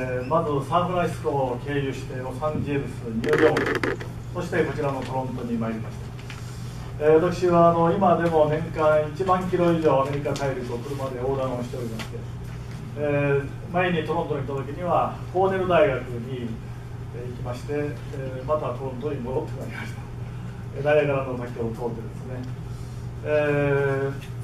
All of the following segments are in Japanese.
えー、まずサンフランシスコを経由してロサンゼルスニューヨークそしてこちらのトロントに参りました、えー、私はあの今でも年間1万キロ以上アメリカ大陸を車で横断をしておりまして、えー、前にトロントに行った時にはコーネル大学に行きまして、えまたトロントに戻ってまいりました。ダイヤガラの滝を通ってですね、えー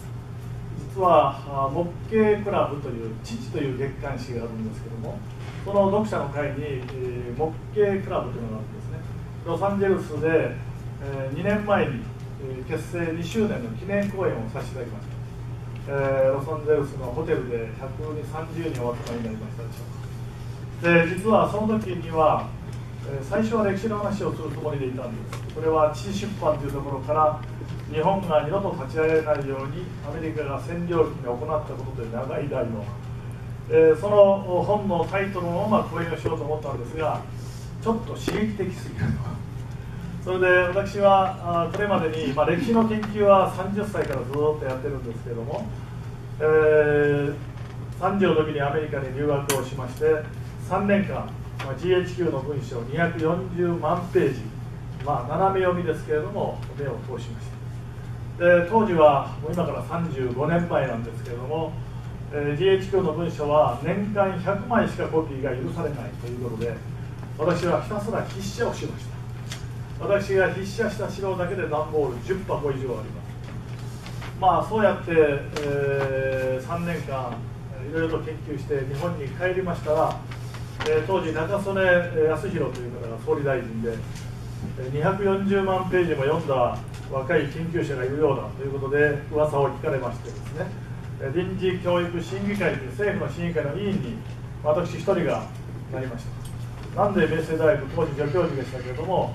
実は木慶クラブという父という月刊誌があるんですけどもその読者の会に、えー、木慶クラブというのがあるんですね。ロサンゼルスで、えー、2年前に、えー、結成2周年の記念公演をさせていただきました、えー、ロサンゼルスのホテルで130人お集まりになりましたでしょうか。で実はその時には、えー、最初は歴史の話をするつもりでいたんです。これは父出版というところから日本が二度と立ち上がれないようにアメリカが占領期に行ったことという長い題の、えー、その本のタイトルのまま講演をしようと思ったんですがちょっと刺激的すぎるそれで私はこれまでに、まあ、歴史の研究は30歳からずっとやってるんですけども、えー、30の時にアメリカに留学をしまして3年間、まあ、GHQ の文章240万ページまあ斜め読みですけれども目を通しました。で当時はもう今から35年前なんですけれども、えー、GHQ の文書は年間100枚しかコピーが許されないということで私はひたすら筆写をしました。私が筆写した資料だけで段ボール10箱以上あります。まあそうやって、えー、3年間いろいろと研究して日本に帰りましたら、えー、当時中曽根康弘という方が総理大臣で240万ページも読んだ若い研究者がいるようだということで噂を聞かれましてですね臨時教育審議会という政府の審議会の委員に私一人がなりました。なんで明星大学当時助教授でしたけれども、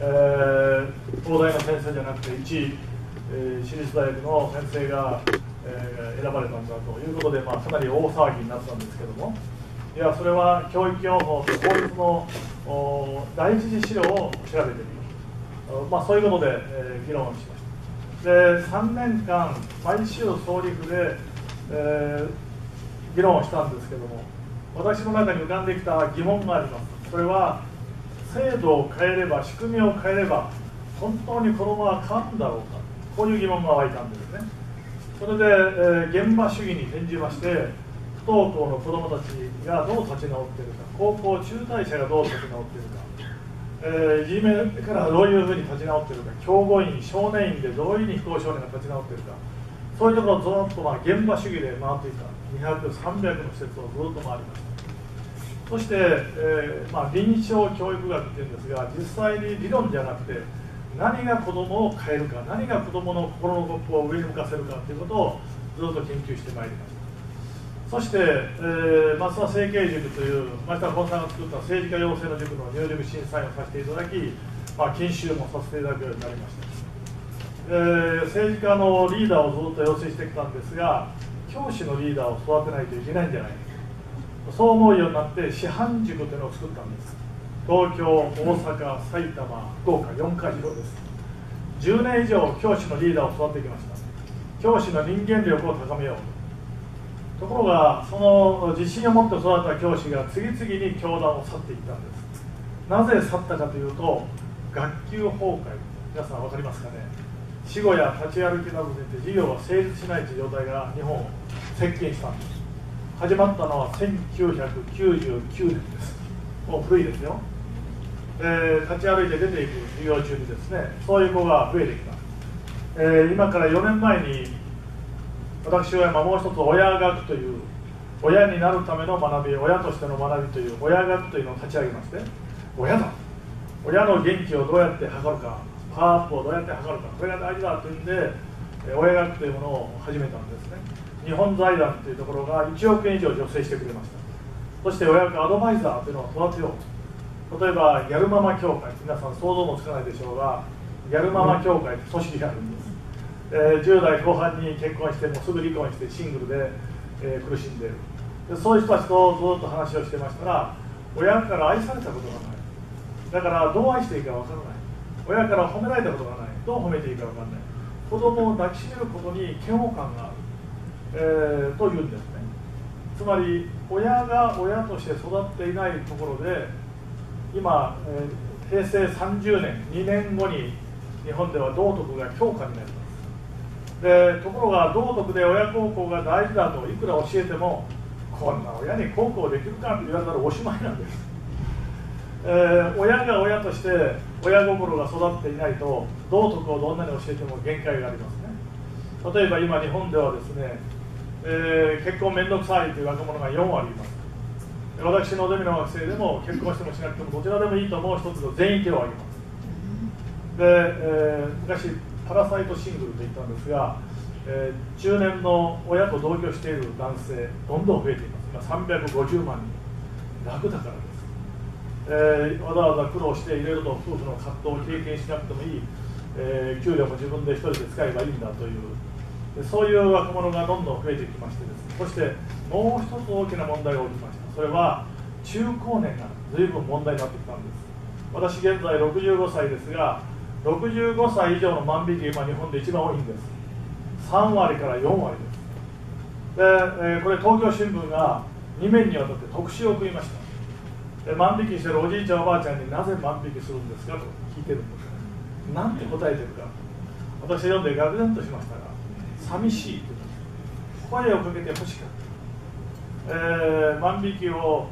えー、東大の先生じゃなくて一、えー、私立大学の先生が、えー、選ばれたんだということで、まあ、かなり大騒ぎになったんですけども。いやそれは教育用法と法律の第一次資料を調べてみる、まあ、そういうことで、えー、議論しました。で3年間毎週総理府で、えー、議論をしたんですけども私の中に浮かんできた疑問があります。それは制度を変えれば仕組みを変えれば本当に子供は変わるんだろうか。こういう疑問が湧いたんですね。それで、えー、現場主義に転じまして不登校の子どもたちがどう立ち直っているか高校中退者がどう立ち直っているか、えー、いじめからどういうふうに立ち直ってるか教護員少年院でどういうふうに非行少年が立ち直ってるかそういうところをずっとまあ現場主義で回っていた。200300の施設をずっと回りました。そして、えーまあ、臨床教育学っていうんですが実際に理論じゃなくて何が子どもを変えるか何が子どもの心のコップを上に向かせるかということをずっと研究してまいりました。そして、えー、増田政経塾という増田本さんが作った政治家養成の塾の入塾審査員をさせていただき、まあ、研修もさせていただくようになりました、えー、政治家のリーダーをずっと養成してきたんですが教師のリーダーを育てないといけないんじゃないか。そう思うようになって師範塾というのを作ったんです。東京大阪埼玉福岡4か所です。10年以上教師のリーダーを育ててきました。教師の人間力を高めようところがその自信を持って育った教師が次々に教団を去っていったんです。なぜ去ったかというと学級崩壊。皆さん分かりますかね。死後や立ち歩きなどで授業が成立しないという状態が日本を席巻したんです。始まったのは1999年です。もう古いですよ、えー、立ち歩いて出ていく授業中にですねそういう子が増えてきた、えー、今から4年前に私は今もう一つ親学という親になるための学び親としての学びという親学というのを立ち上げまして親だ。親の元気をどうやって測るかパワーアップをどうやって測るかこれが大事だというんで親学というものを始めたんですね。日本財団というところが1億円以上助成してくれました。そして親学アドバイザーというのを育てよ。う例えばギャルママ協会皆さん想像もつかないでしょうがギャルママ協会という組織があるんですえー、10代後半に結婚してもすぐ離婚してシングルで、えー、苦しんでいる。でそういう人たちとずっと話をしてましたら親から愛されたことがない。だからどう愛していいか分からない。親から褒められたことがない。どう褒めていいか分からない。子供を抱きしめることに嫌悪感がある、えー、というんですね。つまり親が親として育っていないところで今、えー、平成30年2年後に日本では道徳が強化になりでところが道徳で親孝行が大事だといくら教えてもこんな親に孝行できるかって言われたらおしまいなんです、えー、親が親として親心が育っていないと道徳をどんなに教えても限界がありますね。例えば今日本ではですね、えー、結婚面倒くさいという若者が4割います。私のゼミの学生でも結婚してもしなくてもどちらでもいいと思う一つの全員手を挙げます。で、えー、昔パラサイトシングルと言ったんですが、えー、中年の親と同居している男性どんどん増えています。今350万人。楽だからです、えー、わざわざ苦労していろいろと夫婦の葛藤を経験しなくてもいい、えー、給料も自分で一人で使えばいいんだという。そういう若者がどんどん増えてきましてですね。そしてもう一つ大きな問題が起きました。それは中高年が随分問題になってきたんです。私現在65歳ですが65歳以上の万引き今日本で一番多いんです。3割から4割です。で、えー、これ東京新聞が2面にわたって特集を組みました。で万引きしてるおじいちゃんおばあちゃんになぜ万引きするんですかと聞いてるんです。なんて答えてるか。私読んで愕然としましたが寂しい声をかけてほしかった、えー、万引きを、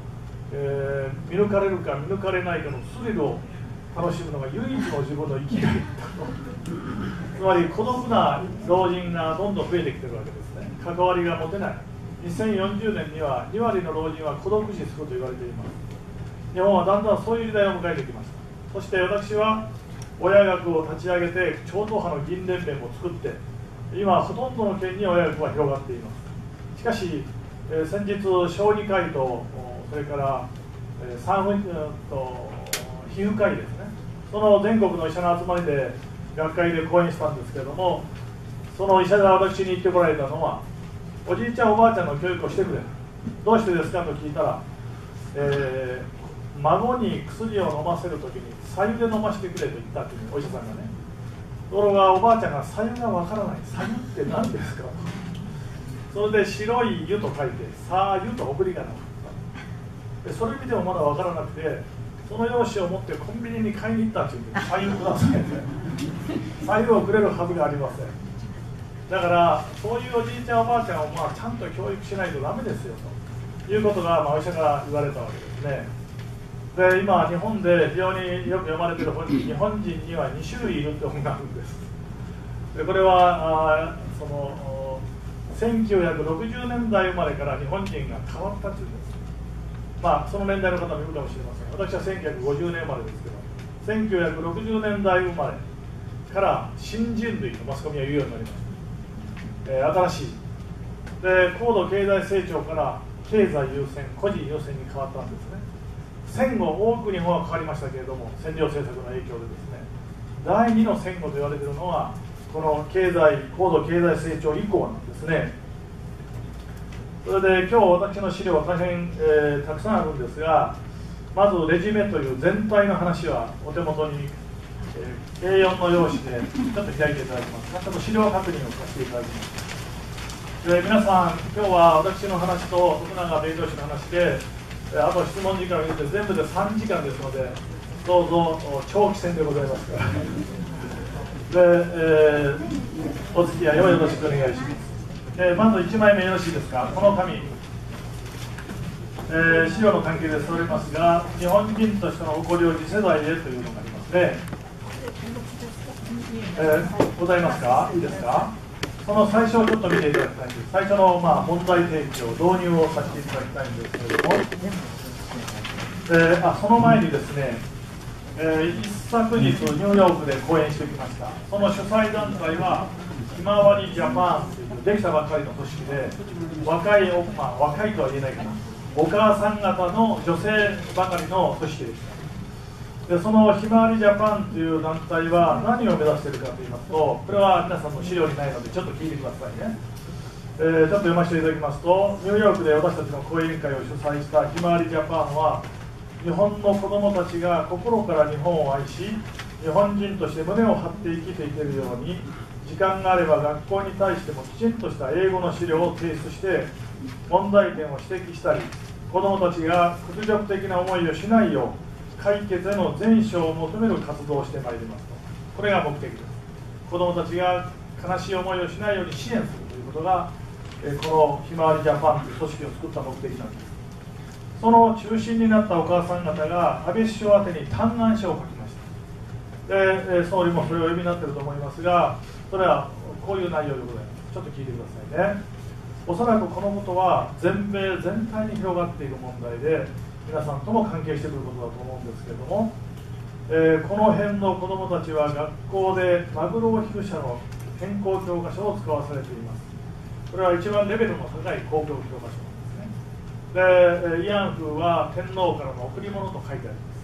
えー、見抜かれるか見抜かれないかのスリルを楽しむのが唯一の自分の生きがいつまり孤独な老人がどんどん増えてきてるわけですね。関わりが持てない。2040年には2割の老人は孤独死すると言われています。日本はだんだんそういう時代を迎えてきました。そして私は親学を立ち上げて超党派の議員連盟も作って今ほとんどの県に親学は広がっています。しかし、えー、先日小児科医とそれから、えー、産婦と皮膚科医ですその全国の医者の集まりで学会で講演したんですけれどもその医者が私に言ってこられたのはおじいちゃんおばあちゃんの教育をしてくれ。どうしてですかと聞いたら、えー、孫に薬を飲ませる時に白湯で飲ませてくれと言ったっていうお医者さんがねところがおばあちゃんが白湯がわからない。白湯って何ですかそれで白い湯と書いて「さあ湯」と送りがなかった。それ見てもまだわからなくてその用紙を持ってコンビニに買いに行ったっていうサインくださいサインをくれるはずがありません。だからそういうおじいちゃんおばあちゃんをまあちゃんと教育しないとダメですよということが、まあ、お医者から言われたわけですね。で今日本で非常によく読まれている本に日本人には2種類いるって本があるんです。でこれはあその1960年代生まれから日本人が変わったっていうんですまあその年代の方もいるかもしれません私は1950年生まれですけど1960年代生まれから新人類とマスコミは言うようになりました、えー、新しい。で高度経済成長から経済優先個人優先に変わったんですね。戦後多く日本は変わりましたけれども占領政策の影響でですね第2の戦後と言われているのはこの経済高度経済成長以降なんですね。それで今日私の資料は大変、えー、たくさんあるんですがまずレジュメという全体の話はお手元に、えー、A4 の用紙でちょっと開いていただきます。ちょっと資料確認をさせていただきます。で皆さん今日は私の話と徳永弁護士の話であと質問時間を入れて全部で3時間ですのでどうぞ長期戦でございますから。で、えー、お付き合いをよろしくお願いします。えー、まず1枚目よろしいですか？この紙、えー、資料の関係でそれますが日本人としての起こりを次世代へというのがありますね、えー、ございますか？いいですか？その最初をちょっと見ていただきたいんです。最初の、まあ、問題提起を導入をさせていただきたいんですけれども、えー、あその前にですね、えー、一昨日ニューヨークで講演してきました。その主催団体はひまわりジャパンというできたばかりの組織で若い、まあ、若いとは言えないかな。お母さん方の女性ばかりの組織でした。でそのひまわりジャパンという団体は何を目指しているかといいますとこれは皆さんの資料にないのでちょっと聞いてくださいね、えー、ちょっと読ませていただきますとニューヨークで私たちの講演会を主催したひまわりジャパンは日本の子どもたちが心から日本を愛し日本人として胸を張って生きていけるように時間があれば学校に対してもきちんとした英語の資料を提出して問題点を指摘したり子どもたちが屈辱的な思いをしないよう解決への全勝を求める活動をしてまいりますと。これが目的です。子どもたちが悲しい思いをしないように支援するということがこのひまわりジャパンという組織を作った目的なんです。その中心になったお母さん方が安倍首相宛に嘆願書を書きました。で総理もそれを読みになっていると思いますがそれはこういう内容でございます。ちょっと聞いてくださいね。おそらくこのことは全米全体に広がっている問題で皆さんとも関係してくることだと思うんですけれども、えー、この辺の子どもたちは学校でマグロ皮膚者の健康教科書を使わされています。これは一番レベルの高い公共教科書なんですね。で慰安婦は天皇からの贈り物と書いてあります。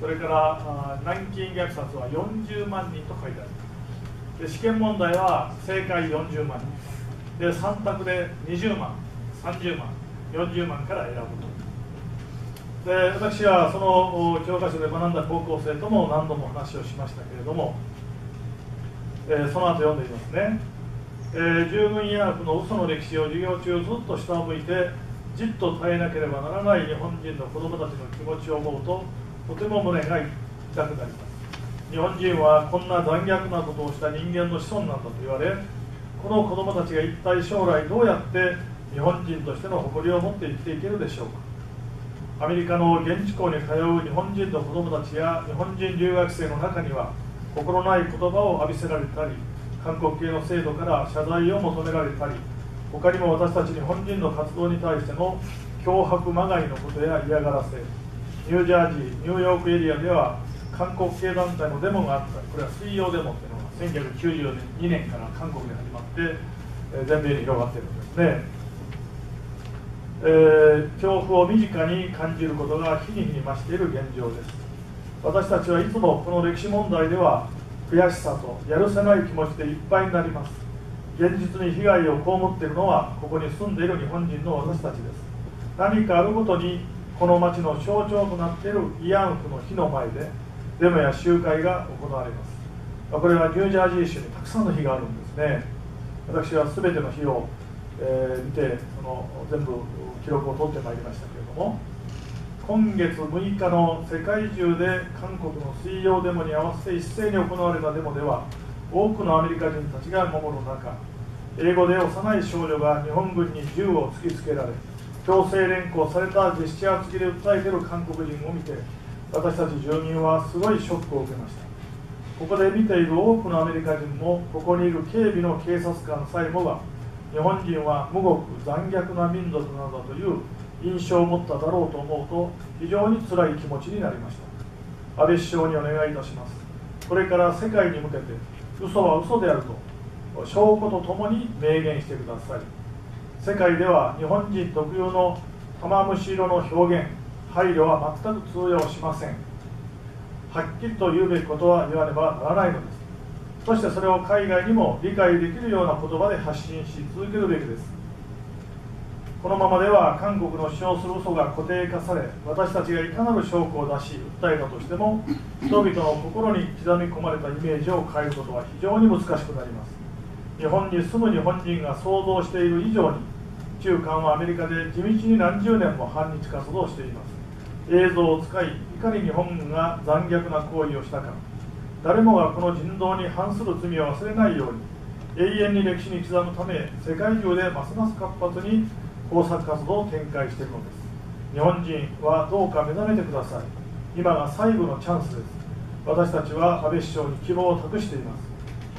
それから南京虐殺は40万人と書いてあります。で試験問題は正解40万。人で3択で20万30万40万から選ぶと。で私はその教科書で学んだ高校生とも何度も話をしましたけれども、え、その後読んでいますね、えー、従軍慰安婦の嘘の歴史を授業中ずっと下を向いてじっと耐えなければならない日本人の子供たちの気持ちを思うととても胸が痛くなります。日本人はこんな残虐なことをした人間の子孫なんだと言われこの子供たちが一体将来どうやって日本人としての誇りを持って生きていけるでしょうか。アメリカの現地校に通う日本人の子供たちや日本人留学生の中には心ない言葉を浴びせられたり韓国系の制度から謝罪を求められたり他にも私たち日本人の活動に対しての脅迫まがいのことや嫌がらせニュージャージーニューヨークエリアでは韓国系団体のデモがあった。これは水曜デモっていうのが1992年から韓国で始まって、全米に広がっているんですね、えー、恐怖を身近に感じることが日に日に増している現状です。私たちはいつもこの歴史問題では悔しさとやるせない気持ちでいっぱいになります。現実に被害を被っているのはここに住んでいる日本人の私たちです。何かあるごとにこの町の象徴となっている慰安婦の日の前でデモや集会が行われます。これはニュージャージー州にたくさんの日があるんですね。私は全ての日を、えー、見てその全部記録を取ってまいりましたけれども今月6日の世界中で韓国の水曜デモに合わせて一斉に行われたデモでは多くのアメリカ人たちが守る中英語で幼い少女が日本軍に銃を突きつけられ強制連行されたジェスチャー付きで訴えている韓国人を見て私たち住民はすごいショックを受けました。ここで見ている多くのアメリカ人もここにいる警備の警察官さえもが日本人は無国残虐な民族などという印象を持っただろうと思うと非常につらい気持ちになりました。安倍首相にお願いいたします。これから世界に向けて嘘は嘘であると証拠とともに明言してください。世界では日本人特有の玉虫色の表現配慮は全く通用しません。はっきりと言うべきことは言わねばならないのです。そしてそれを海外にも理解できるような言葉で発信し続けるべきです。このままでは韓国の主張する嘘が固定化され私たちがいかなる証拠を出し訴えたとしても人々の心に刻み込まれたイメージを変えることは非常に難しくなります。日本に住む日本人が想像している以上に中韓はアメリカで地道に何十年も反日活動をしています。映像を使いいかに日本軍が残虐な行為をしたか。誰もがこの人道に反する罪を忘れないように永遠に歴史に刻むため世界中でますます活発に工作活動を展開しているのです。日本人はどうか目覚めてください。今が最後のチャンスです。私たちは安倍首相に希望を託しています。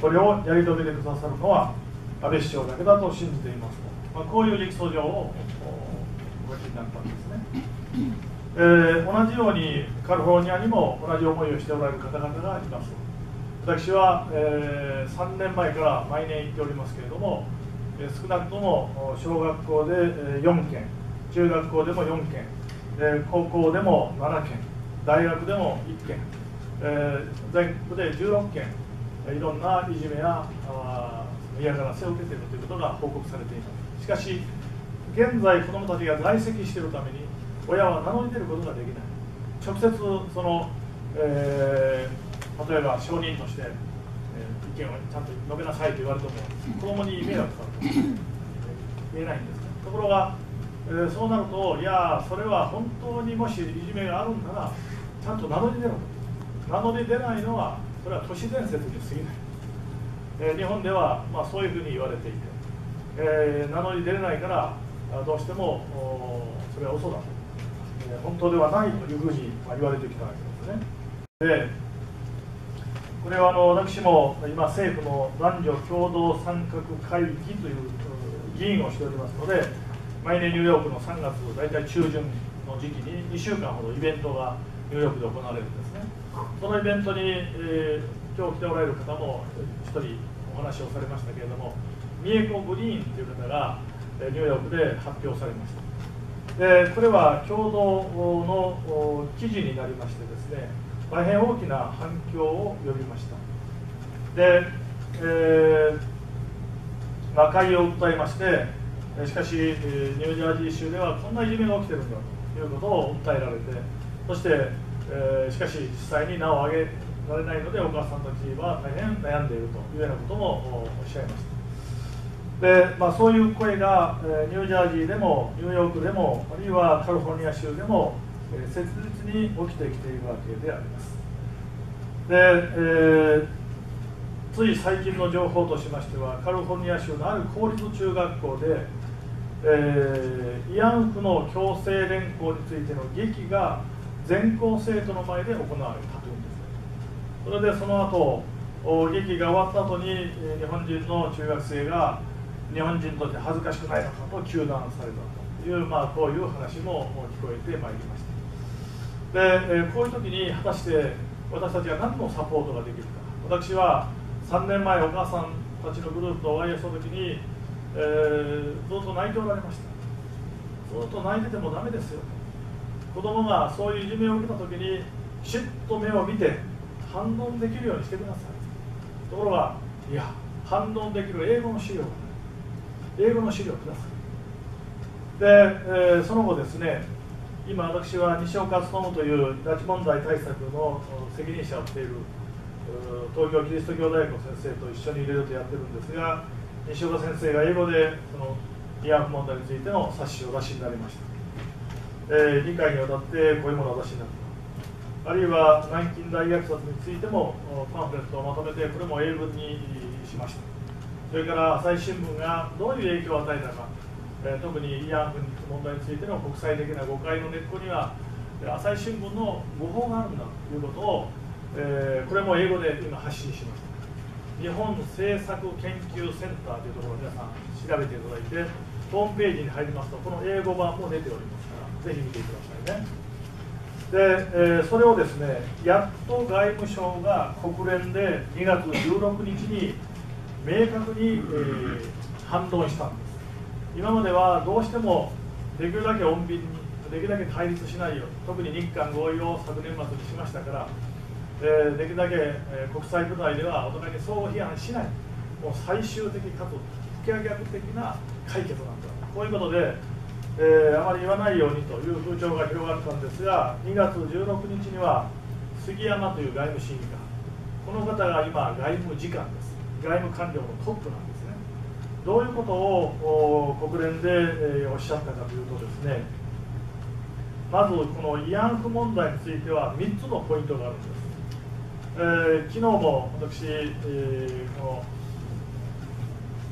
これをやり遂げてくださるのは安倍首相だけだと信じています、まあ、こういう力訴状をお書きになったんですね。えー、同じようにカリフォルニアにも同じ思いをしておられる方々がいます。私は、えー、3年前から毎年行っておりますけれども、えー、少なくとも小学校で4件中学校でも4件、えー、高校でも7件大学でも1件、えー、全国で16件いろんないじめや嫌がらせを受けているということが報告されています。しかし現在子どもたちが在籍しているために親は名乗り出ることができない。直接その、えー、例えば証人として、えー、意見をちゃんと述べなさいと言われても子供に迷惑かかると言えないんですところが、えー、そうなるといやそれは本当にもしいじめがあるんならちゃんと名乗り出ろ名乗り出ないのはそれは都市伝説に過ぎない、えー、日本では、まあ、そういうふうに言われていて、えー、名乗り出れないからどうしてもそれは嘘だと、えー、本当ではないというふうに言われてきたわけですね。でこれはあの私も今政府の男女共同参画会議という議員をしておりますので毎年ニューヨークの3月大体中旬の時期に2週間ほどイベントがニューヨークで行われるんですね。そのイベントに、えー、今日来ておられる方も1人お話をされましたけれども三重子グリーンという方がニューヨークで発表されました。でこれは共同の記事になりましてですね大変大きな反響を呼びました。で、えー、和解を訴えましてしかしニュージャージー州ではこんないじめが起きてるんだということを訴えられてそして、えー、しかし実際に名を挙げられないのでお母さんたちは大変悩んでいるというようなこともおっしゃいました。で、まあ、そういう声が、えニュージャージーでもニューヨークでもあるいはカリフォルニア州でもえ切実に起きてきているわけであります。で、えー、つい最近の情報としましてはカリフォルニア州のある公立中学校で、えー、慰安婦の強制連行についての劇が全校生徒の前で行われたというんです。それでその後劇が終わった後に日本人の中学生が日本人にとして恥ずかしくないのかと糾弾されたという、まあ、こういう話も聞こえてまいりました。で、え、こういう時に果たして私たちは何のサポートができるか。私は3年前お母さんたちのグループとお会いした時に、えー、ずっと泣いておられました。ずっと泣いててもダメですよ。子供がそういういじめを受けた時にしっと目を見て反論できるようにしてください。ところがいや反論できる英語の資料がない。英語の資料くださいで、えー、その後ですね今私は西岡努という拉致問題対策の責任者をしている東京キリスト教大学の先生と一緒にいろいろとやってるんですが西岡先生が英語でその慰安婦問題についての冊子を出しになりました、えー、議会にわたってこういうものを出しになった。あるいは南京大虐殺についてもパンフレットをまとめてこれも英文にしました。それから朝日新聞がどういう影響を与えたかえー、特に慰安婦問題についての国際的な誤解の根っこには朝日新聞の誤報があるんだということを、えー、これも英語で今発信しました。日本政策研究センターというところを皆さん調べていただいてホームページに入りますとこの英語版も出ておりますからぜひ見てくださいね。で、えー、それをですねやっと外務省が国連で2月16日に明確に、えー、反論したんです。今まではどうしてもできるだけ穏便にできるだけ対立しないように特に日韓合意を昨年末にしましたから、えー、できるだけ、えー、国際舞台ではお互いに相互批判しないもう最終的かつ不可逆的な解決なんだ。こういうことで、えー、あまり言わないようにという風潮が広がったんですが2月16日には杉山という外務審議官この方が今外務次官です。外務官僚のトップなんですね。どういうことを国連で、えおっしゃったかというとですねまずこの慰安婦問題については3つのポイントがあるんです、えー、昨日も私、えー、この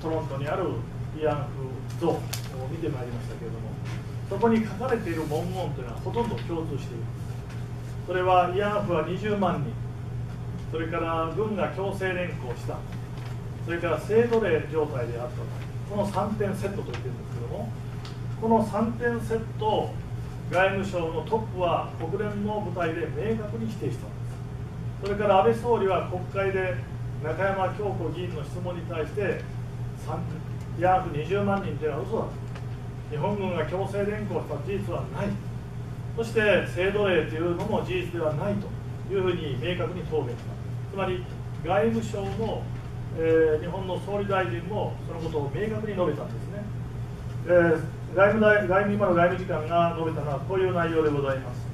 トロントにある慰安婦像を見てまいりましたけれどもそこに書かれている文言というのはほとんど共通しています。それは慰安婦は20万人。それから軍が強制連行した。それから制度例状態であったと。この3点セットと言ってるんですけどもこの3点セットを外務省のトップは国連の舞台で明確に否定したんです。それから安倍総理は国会で中山京子議員の質問に対して約20万人というのは嘘だと。日本軍が強制連行した事実はない。そして制度例というのも事実ではないというふうに明確に答弁した。つまり外務省のえー、日本の総理大臣もそのことを明確に述べたんですね、えー、外務大外務今の外務次官が述べたのはこういう内容でございます、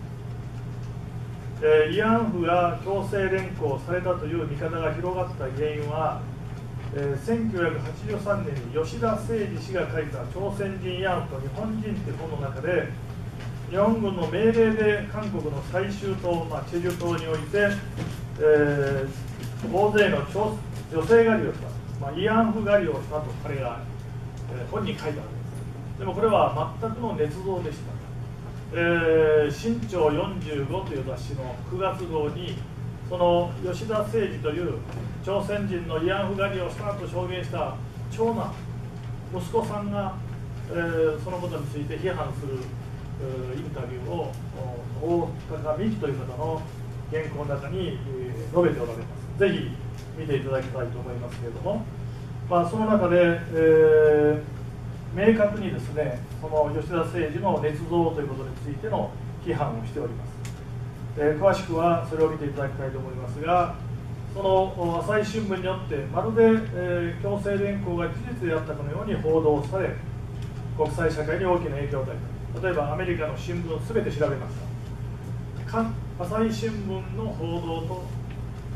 えー、慰安婦が強制連行されたという見方が広がった原因は、えー、1983年に吉田誠二氏が書いた「朝鮮人慰安婦と日本人」という本の中で日本軍の命令で韓国の最終島、まあ、チェジュ島において、えー、大勢の朝鮮女性狩りをした、まあ、慰安婦狩りをしたと彼が、えー、本に書いたわけです。でもこれは全くの捏造でした、えー、新潮45という雑誌の9月号にその吉田誠二という朝鮮人の慰安婦狩りをしたと証言した長男息子さんが、えー、そのことについて批判するインタビューを大高美希という方の原稿の中に述べておられます。ぜひ見ていただきたいと思いますけれども、まあ、その中で、えー、明確にですねその吉田誠二の捏造ということについての批判をしております。えー、詳しくはそれを見ていただきたいと思いますがその朝日新聞によってまるで、えー、強制連行が事実であったかのように報道され国際社会に大きな影響を与えた。例えばアメリカの新聞を全て調べました。朝日新聞の報道と、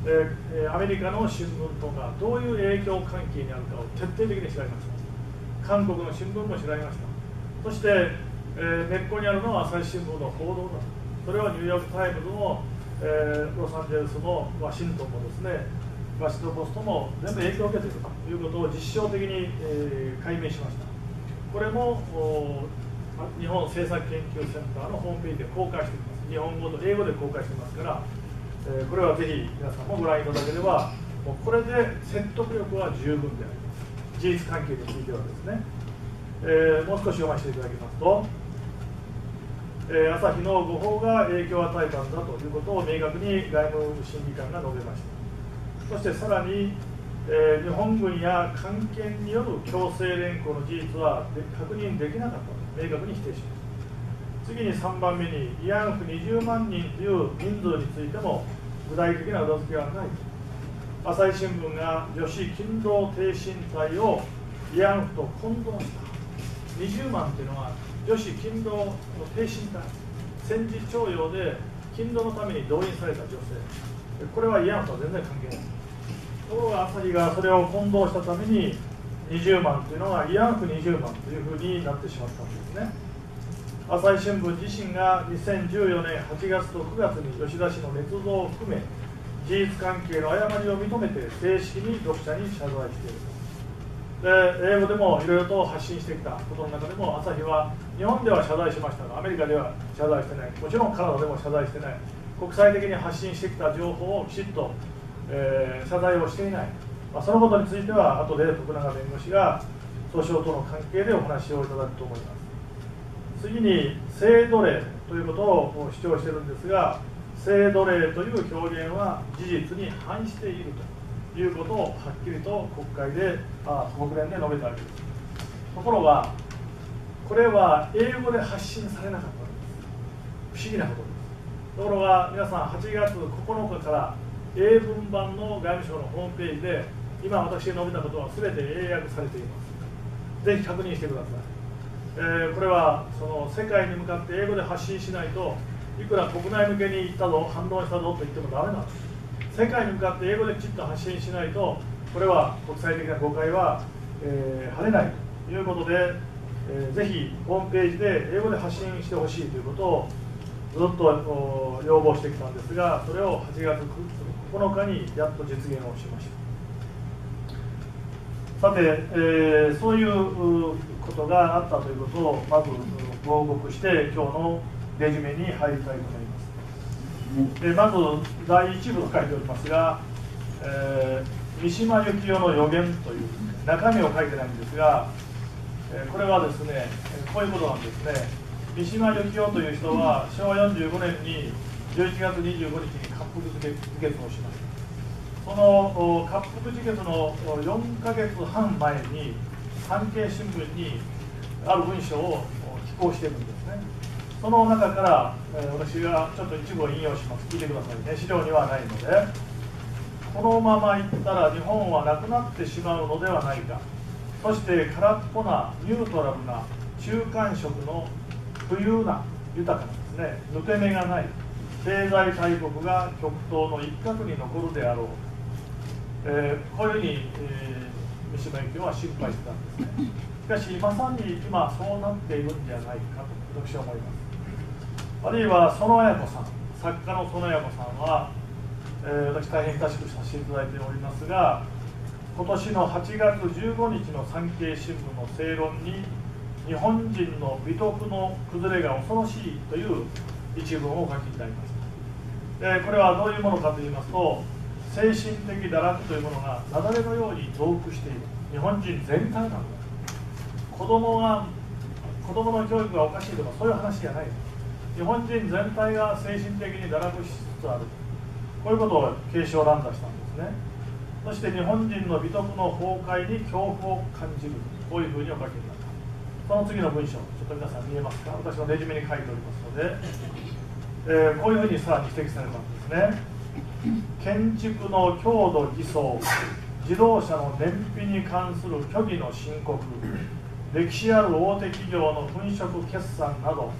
えー、アメリカの新聞とがどういう影響関係にあるかを徹底的に調べました。韓国の新聞も調べましたそして、えー、根っこにあるのは朝日新聞の報道だと。それはニューヨーク・タイムズも、えー、ロサンゼルスもワシントンもですねワシントン・ポストも全部影響を受けているということを実証的に、えー、解明しました。これも日本政策研究センターのホームページで公開しています。日本語と英語で公開していますから、えー、これはぜひ皆さんもご覧いただければもうこれで説得力は十分であります。事実関係についてはですね、えー、もう少し読ませていただきますとえー、朝日の誤報が影響を与えたんだということを明確に外務審議官が述べました。そしてさらに、えー、日本軍や官憲による強制連行の事実は確認できなかったと明確に否定します次に3番目に慰安婦20万人という人数についても具体的な裏付けはない朝日新聞が女子勤労挺身隊を慰安婦と混同した。20万というのは女子勤労の挺身隊戦時徴用で勤労のために動員された女性。これは慰安婦とは全然関係ない。ところが朝日がそれを混同したために20万というのは慰安婦20万というふうになってしまったんですね。朝日新聞自身が2014年8月と9月に吉田氏の捏造を含め事実関係の誤りを認めて正式に読者に謝罪しているで英語でもいろいろと発信してきたことの中でも朝日は日本では謝罪しましたがアメリカでは謝罪してない。もちろんカナダでも謝罪してない。国際的に発信してきた情報をきちっと、えー、謝罪をしていない、まあ、そのことについては後で徳永弁護士が訴訟との関係でお話をいただくと思います。次に性奴隷ということを主張しているんですが性奴隷という表現は事実に反しているということをはっきりと国会であ国連で述べたわけです。ところがこれは英語で発信されなかったんです。不思議なことです。ところが皆さん8月9日から英文版の外務省のホームページで今私が述べたことは全て英訳されています。ぜひ確認してください、えー、これはその世界に向かって英語で発信しないといくら国内向けに言ったぞ反応したぞと言ってもダメなんです。世界に向かって英語できちっと発信しないとこれは国際的な誤解は、えー、晴れないということで、えー、ぜひホームページで英語で発信してほしいということをずっと要望してきたんですがそれを8月9日にやっと実現をしました。さて、えー、そういうことがあったということをまず報告して今日のレジュメに入りたいと思います。でまず第1部と書いておりますが、えー、三島由紀夫の予言という中身を書いてないんですが、えー、これはですねこういうことなんですね。三島由紀夫という人は昭和45年に11月25日に滑腹自決をしましたその滑腹自決の4か月半前に産経新聞にある文章を寄稿しているんですね。その中から、え、私がちょっと一部を引用します。聞いてくださいね。資料にはないので。このままいったら日本はなくなってしまうのではないか。そして空っぽなニュートラルな中間色の富裕な豊かなですね。抜け目がない。経済大国が極東の一角に残るであろう、えー、こういうふうに、えー、三島由紀夫は心配してたんですね。しかしまさに今そうなっているんじゃないかと私は思います。あるいは園綾子さん作家の園綾子さんは、えー、私大変親しくさせていただいておりますが今年の8月15日の産経新聞の正論に日本人の美徳の崩れが恐ろしいという一文を書きになりましたでこれはどういうものかといいますと精神的堕落というものが雪崩のように増幅している日本人全体なんだ。子供が子供の教育がおかしいとかそういう話じゃない。日本人全体が精神的に堕落しつつある。こういうことを警鐘を乱打したんですね。そして日本人の美徳の崩壊に恐怖を感じる。こういうふうにお書きになった。その次の文章ちょっと皆さん見えますか？私はねじめに書いておりますので、えー、こういうふうにさらに指摘されたんですね。建築の強度偽装自動車の燃費に関する虚偽の申告歴史ある大手企業の粉飾決算など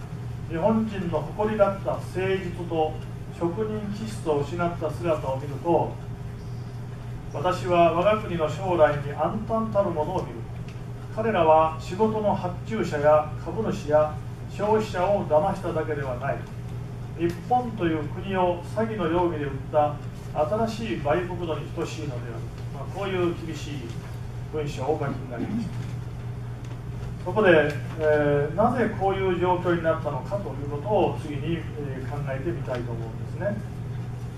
日本人の誇りだった誠実と職人気質を失った姿を見ると私は我が国の将来に暗淡たるものを見る。彼らは仕事の発注者や株主や消費者を騙しただけではない。日本という国を詐欺の容疑で売った新しい売国度に等しいのである、まあ、こういう厳しい文章をお書きになりました。そこで、えー、なぜこういう状況になったのかということを次に、えー、考えてみたいと思うんですね。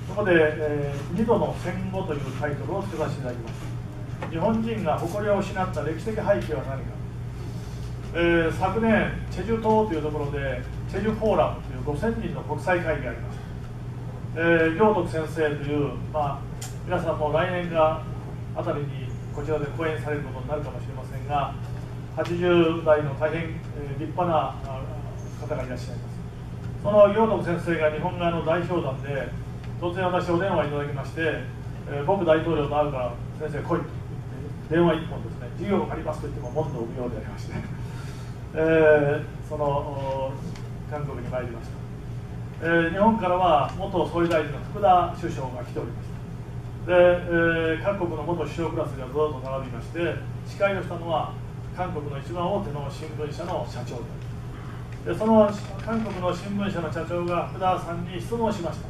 そこで、えー、2度の戦後というタイトルを付けさせていただきます。日本人が誇りを失った歴史的背景は何か。えー、昨年、チェジュ島というところで、チェジュフォーラムいう5000人の国際会議がありました。えー、行徳先生という、まあ、皆さんも来年があたりにこちらで講演されることになるかもしれませんが、80代の大変、えー、立派な方がいらっしゃいます。その行徳先生が日本側の代表団で、突然私、お電話いただきまして、えー、僕、大統領と会うから、先生、来いと言って、電話1本ですね、授業がありますと言っても、問答無用でありまして。えー、その韓国に参りました、えー、日本からは元総理大臣の福田首相が来ておりました。で、えー、各国の元首相クラスがずっと並びまして司会をしたのは韓国の一番大手の新聞社の社長でその韓国の新聞社の社長が福田さんに質問しました。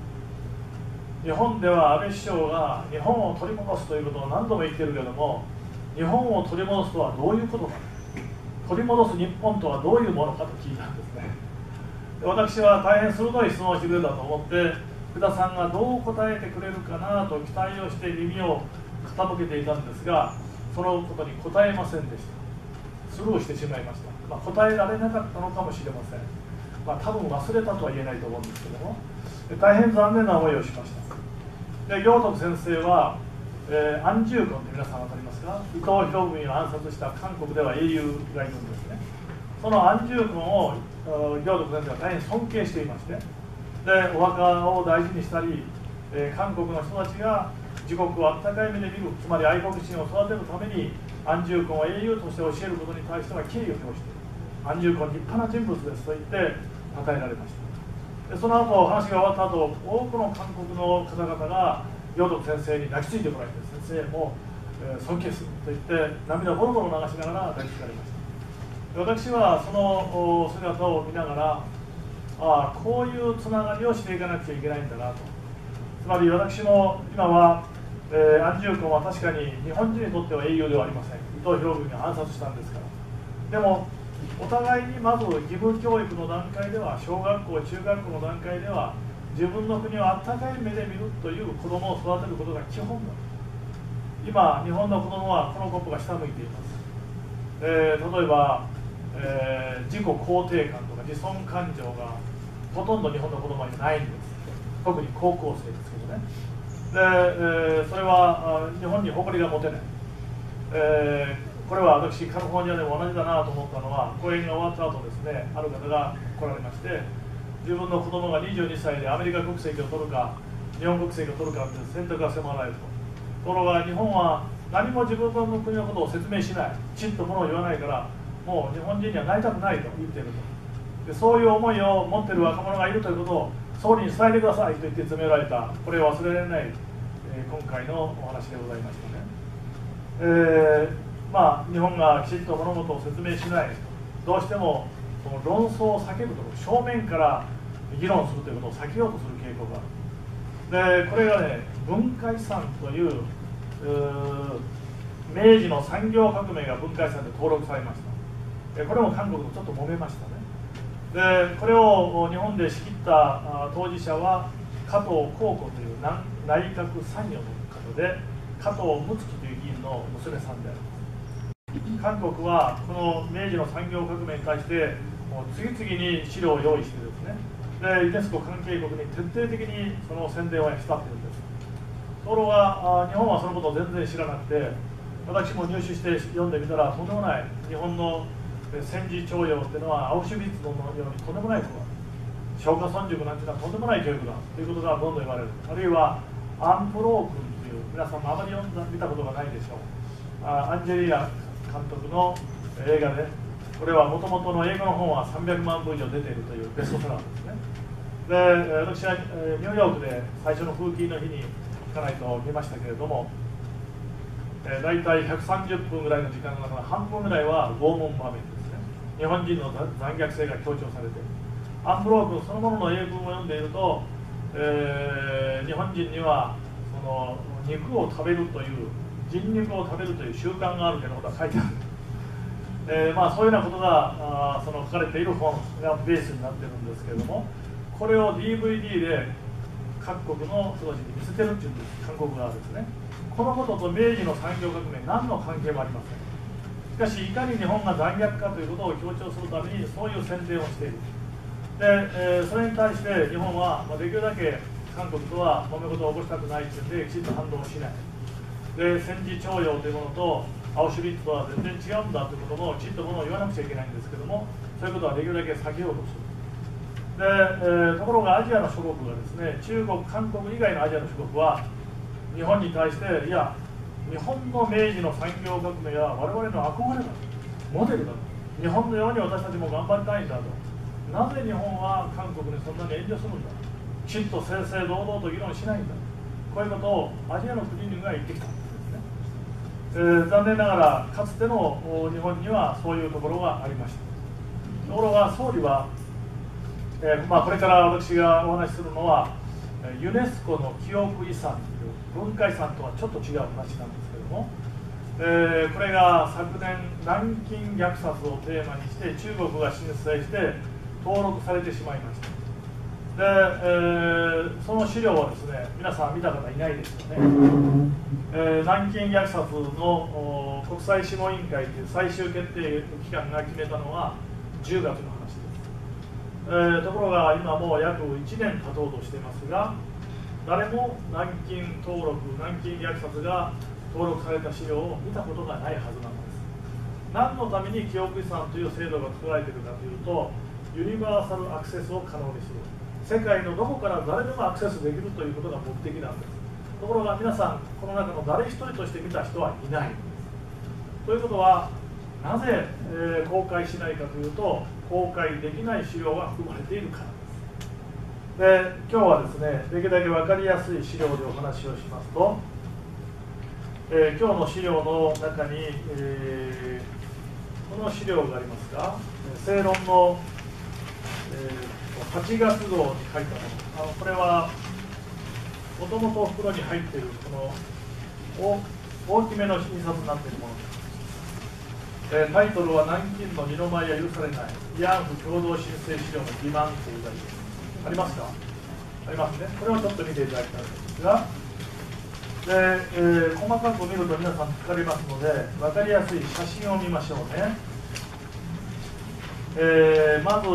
日本では安倍首相が日本を取り戻すということを何度も言ってるけども日本を取り戻すとはどういうことか取り戻す日本とはどういうものかと聞いたんですね。私は大変鋭い質問をしてくれたと思って福田さんがどう答えてくれるかなと期待をして耳を傾けていたんですがそのことに答えませんでした。スルーしてしまいました、まあ、答えられなかったのかもしれません、まあ、多分忘れたとは言えないと思うんですけども。大変残念な思いをしました。で行徳先生はえー、安住君って皆さん分かりますか？伊藤博文を暗殺した韓国では英雄がいるんです。その安住君を行徳先生は大変尊敬していましてでお墓を大事にしたり、えー、韓国の人たちが自国を温かい目で見るつまり愛国心を育てるために安住君を英雄として教えることに対しては敬意を表して安住君は立派な人物ですと言って称えられました。でその後話が終わった後多くの韓国の方々がヨド先生に泣きついてこられて先生も、えー、尊敬すると言って涙ボロボロ流しながら抱きつかれました。私はその姿を見ながらああこういうつながりをしていかなくちゃいけないんだなと。つまり私も今は、えー、安住君は確かに日本人にとっては英雄ではありません。伊藤博文が暗殺したんですから。でもお互いにまず義務教育の段階では小学校中学校の段階では自分の国をあったかい目で見るという子供を育てることが基本だ。今日本の子供はこのコップが下向いています、えー、例えば、えー、自己肯定感とか自尊感情がほとんど日本の子供にないんです。特に高校生ですけどね。で、えー、それは日本に誇りが持てない、えー、これは私カリフォルニアでも同じだなと思ったのは講演が終わった後ですねある方が来られまして自分の子供が22歳でアメリカ国籍を取るか日本国籍を取るかって選択が迫られると。ところが日本は何も自分の国のことを説明しない。きちんとものを言わないからもう日本人にはなりたくないと言っていると。でそういう思いを持っている若者がいるということを総理に伝えてくださいと言って詰められた。これを忘れられない、えー、今回のお話でございましたね、えー、まあ、日本がきちっと物事を説明しない。どうしてもこの論争を避けると正面から議論するということを避けようとする傾向がある。でこれがね文化遺産という明治の産業革命が文化遺産で登録されました。これも韓国とちょっと揉めましたね。でこれを日本で仕切った当事者は加藤孝子という内閣参与の方で加藤睦月という議員の娘さんであります韓国はこの明治の産業革命に対してもう次々に資料を用意してですね。でユネスコ関係国に徹底的にその宣伝をしたっていうんです。ところが日本はそのことを全然知らなくて私も入手して読んでみたらとんでもない日本の戦時徴用っていうのはアウシュビッツのようにとんでもないことだ消化村塾なんていうのはとんでもない教育だということがどんどん言われる。あるいはアンプロー君という皆さんもあまり読んだ見たことがないでしょう。あアンジェリーナ監督の映画でこれはもともとの英語の本は300万部以上出ているというベストセラーですね。で私はニューヨークで最初の風紀の日に行かないと見ましたけれどもえー、大体130分ぐらいの時間の中の半分ぐらいは拷問場面。日本人の残虐性が強調されてアンブロークそのものの英文を読んでいると、えー、日本人にはその肉を食べるという人肉を食べるという習慣があるということが書いてある、えー、まあ、そういうようなことがあその書かれている本がベースになってるんですけれどもこれを DVD で各国の人たちに見せてるっていうんです韓国側ですね。このことと明治の産業革命何の関係もありません。かしいかに日本が残虐かということを強調するためにそういう宣伝をしている。で、えー、それに対して日本は、ま、できるだけ韓国とは揉め事を起こしたくないというのできちんと反応しない。で戦時徴用というものとアウシュビッツとは全然違うんだということもきちんとものを言わなくちゃいけないんですけどもそういうことはできるだけ避けようとするで、えー、ところがアジアの諸国がですね中国韓国以外のアジアの諸国は日本に対していや日本の明治の産業革命は我々の憧れだモデルだと。日本のように私たちも頑張りたいんだと。なぜ日本は韓国にそんなに遠慮するんだきちんと正々堂々と議論しないんだ。こういうことをアジアの国々が言ってきた。んですね、えー、残念ながらかつての日本にはそういうところがありました。ところが総理は、えーまあ、これから私がお話しするのはユネスコの記憶遺産。文化遺産とはちょっと違う話なんですけども、えー、これが昨年南京虐殺をテーマにして中国が申請して登録されてしまいました。で、えー、その資料はですね皆さん見た方いないですよね、えー、南京虐殺の国際諮問委員会という最終決定機関が決めたのは10月の話です、えー、ところが今もう約1年経とうとしてますが誰も南京登録南京虐殺が登録された資料を見たことがないはずなんです。何のために記憶遺産という制度が作られているかというとユニバーサルアクセスを可能にする。世界のどこから誰でもアクセスできるということが目的なんです。ところが皆さんこの中の誰一人として見た人はいないということはなぜ、えー、公開しないかというと公開できない資料が含まれているから。で今日はですねできるだけ分かりやすい資料でお話をしますと、えー、今日の資料の中に、えー、この資料がありますが正論の、えー、8月号に書いたもの。あのこれはもともと袋に入っているこの大きめの印刷になっているもの。です、えー、タイトルは「南京の二の舞は許されない。慰安婦共同申請資料の欺瞞」という題です。ありますか？ありますね。これをちょっと見ていただきたいんですが。で、えー、細かく見ると皆さん疲れますので分かりやすい写真を見ましょうね、えー、まず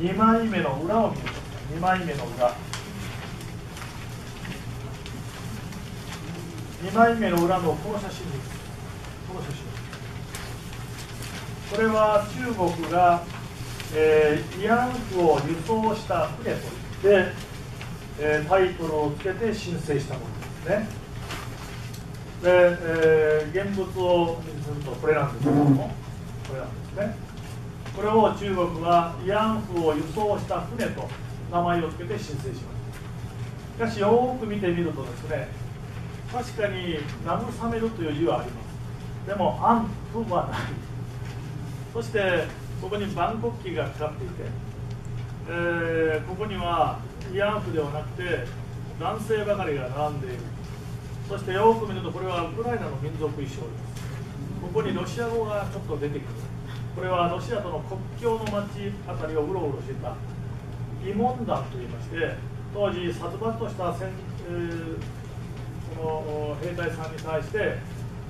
2枚目の裏を見てください2枚目の裏2枚目の裏のこの写真ですこの写真これは中国がえー、慰安婦を輸送した船といって、えー、タイトルをつけて申請したものですね。で、えー、現物を見るとこれなんですけども、これなんですね。これを中国は慰安婦を輸送した船と名前を付けて申請しました。しかし、よく見てみるとですね、確かに慰めるという字はあります。でも安婦はないそしてここに万国旗がかかっていて、えー、ここには慰安婦ではなくて男性ばかりが並んでいる。そしてよく見るとこれはウクライナの民族衣装です。ここにロシア語がちょっと出てくるこれはロシアとの国境の町あたりをうろうろしていた慰問団といいまして当時殺伐とした戦、えー、この兵隊さんに対して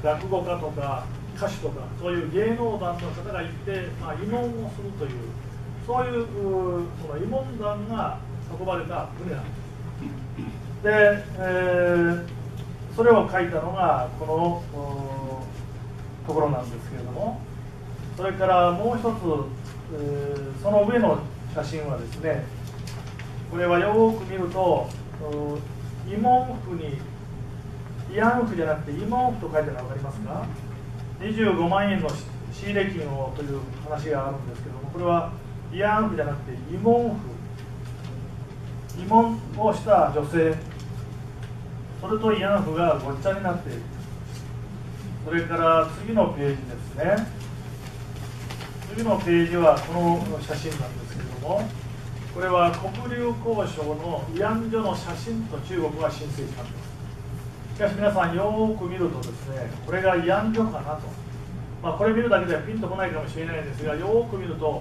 落語家とか歌手とかそういう芸能団の方が行って、まあ、慰問をするというそういうその慰問団が運ばれた船なんです。で、えー、それを書いたのがこのところなんですけれどもそれからもう一つ、えー、その上の写真はですねこれはよく見ると慰問符に慰安婦じゃなくて慰問符と書いてあるの分かりますか？25万円の仕入れ金をという話があるんですけどもこれは慰安婦じゃなくて慰問婦慰問をした女性。それと慰安婦がごっちゃになっている。それから次のページですね。次のページはこの写真なんですけれどもこれは黒竜交渉の慰安所の写真と中国が申請したんです。しかし皆さんよーく見るとですねこれが慰安所かなと、まあ、これ見るだけではピンとこないかもしれないんですがよーく見ると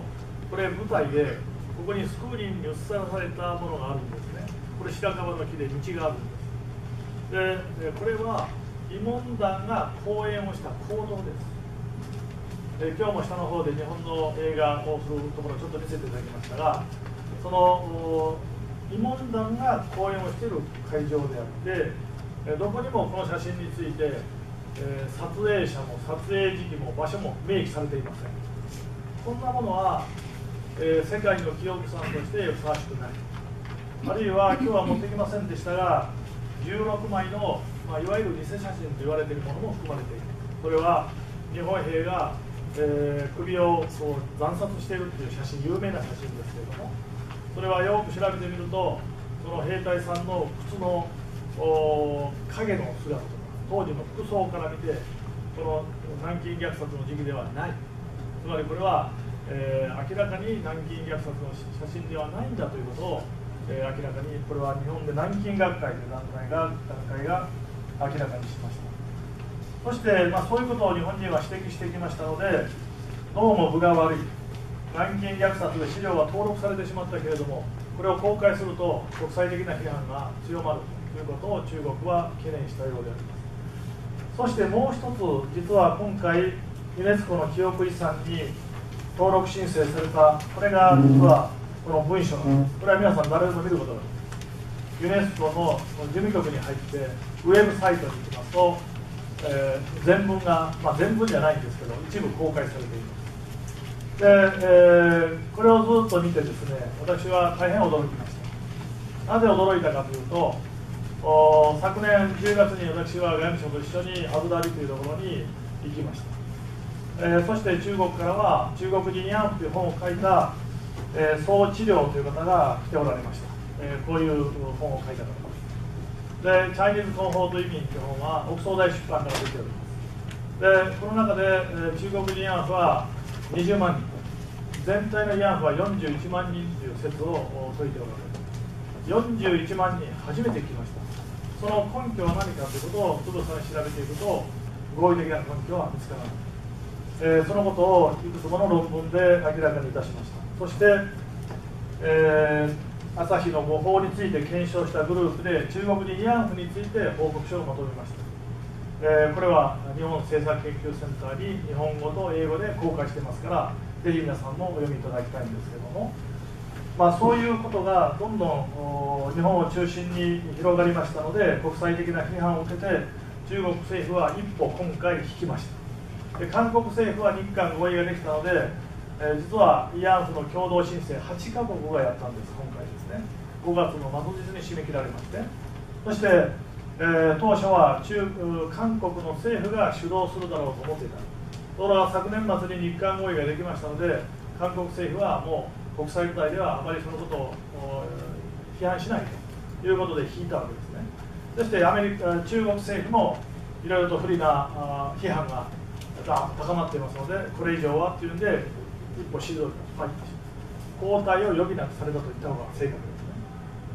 これ舞台でここにスクリーンに映されたものがあるんですね。これ白樺の木で道があるんです。でこれは慰問団が講演をした行動です。で今日も下の方で日本の映画をするところをちょっと見せていただきましたがその慰問団が講演をしている会場であってどこにもこの写真について、え、撮影者も撮影時期も場所も明記されていません。こんなものは、え、世界の記憶さんとしてふさわしくない。あるいは今日は持ってきませんでしたが16枚の、まあ、いわゆる偽写真と言われているものも含まれている。これは日本兵が、えー、首をこう惨殺しているという写真有名な写真ですけれどもそれはよく調べてみるとその兵隊さんの靴の影の姿とか当時の服装から見てこの南京虐殺の時期ではない。つまりこれは、えー、明らかに南京虐殺の写真ではないんだということを、えー、明らかにこれは日本で南京学会という団体が団体が明らかにしました。そして、まあ、そういうことを日本人は指摘してきましたのでどうも分が悪い。南京虐殺で資料は登録されてしまったけれどもこれを公開すると国際的な批判が強まる。ということを中国は懸念したようであります。そしてもう一つ実は今回ユネスコの記憶遺産に登録申請された。これが実はこの文書。なん。ですこれは皆さん誰でも見ることができますユネスコの事務局に入ってウェブサイトに行きますと、えー、全文が、まあ、全文じゃないんですけど一部公開されています。で、えー、これをずっと見てですね私は大変驚きました。なぜ驚いたかというと昨年10月に私は外務省と一緒にアブダビというところに行きました、えー、そして中国からは中国人ヤンという本を書いた、えー、総治療という方が来ておられました、えー、こういう本を書いた方で「チャイニーズ東方と移民」という本はオクソー大出版から出ておりますでこの中で、え、中国人ヤンフは20万人全体のヤンフは41万人という説を説いておられる41万人初めて来ましたその根拠は何かということをつぶさに調べていくと合理的な根拠は見つからない、えー、そのことをいくつもの論文で明らかにいたしました。そして、えー、朝日の誤報について検証したグループで中国人慰安婦について報告書をまとめました、えー、これは日本政策研究センターに日本語と英語で公開してますからぜひ皆さんもお読みいただきたいんですけども。まあ、そういうことがどんどん日本を中心に広がりましたので国際的な批判を受けて中国政府は一歩今回引きました。で韓国政府は日韓合意ができたので、えー、実は慰安婦の共同申請8カ国がやったんです今回ですね。5月の末日に締め切られまして。そして、えー、当初は中韓国の政府が主導するだろうと思っていた。ところが昨年末に日韓合意ができましたので韓国政府はもう国際舞台ではあまりそのことを批判しないということで引いたわけですね。そしてアメリカ中国政府もいろいろと不利な批判が高まっていますのでこれ以上はっていうんで一歩退いた入って交代を余儀なくされたと言った方が正確ですね。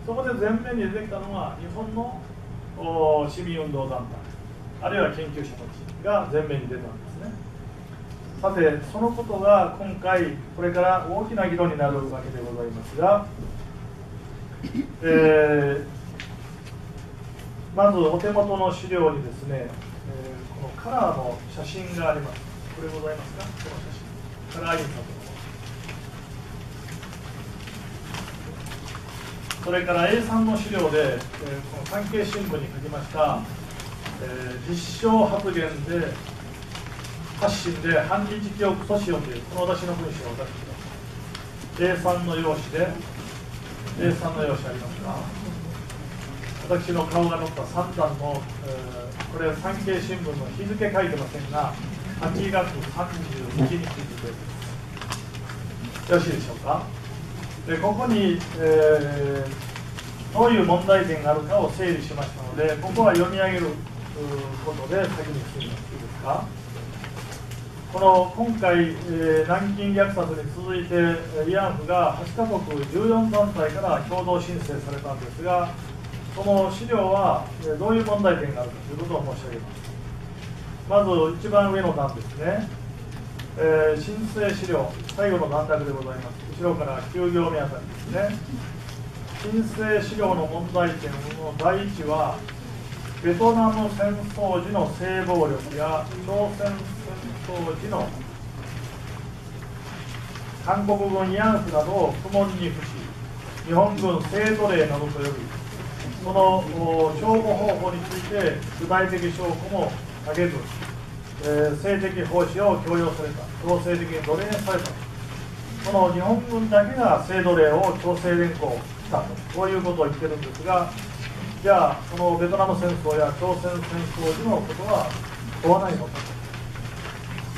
そこで前面に出てきたのが日本の市民運動団体あるいは研究者たちが前面に出た。んですさてそのことが今回これから大きな議論になるわけでございますが、えー、まずお手元の資料にですね、えー、このカラーの写真があります。これございますか？この写真。カラー印刷それから A3 の資料で、えー、この産経新聞に書きました、えー、実証発言で発信で反日記憶阻止をというこの私の文章を出してください A3 の用紙で A3 の用紙ありますか私の顔が載った3段の、えー、これは産経新聞の日付書いてませんが8月31日付です。よろしいでしょうか？でここに、えー、どういう問題点があるかを整理しましたのでここは読み上げることで先に進みますいいですか？この今回、えー、南京虐殺に続いて慰安婦が8カ国14団体から共同申請されたんですがその資料は、えー、どういう問題点があるかということを申し上げます。まず一番上の段ですね、えー、申請資料最後の段落でございます。後ろから9行目あたりですね。申請資料の問題点の第一はベトナム戦争時の性暴力や朝鮮戦争時の韓国軍慰安婦などを不問に付し日本軍性奴隷などと呼びその証拠方法について具体的証拠も挙げず、えー、性的奉仕を強要された。強制的に奴隷されたその日本軍だけが性奴隷を強制連行したと。こういうことを言ってるんですがじゃあそのベトナム戦争や朝鮮戦争時のことは問わないのか。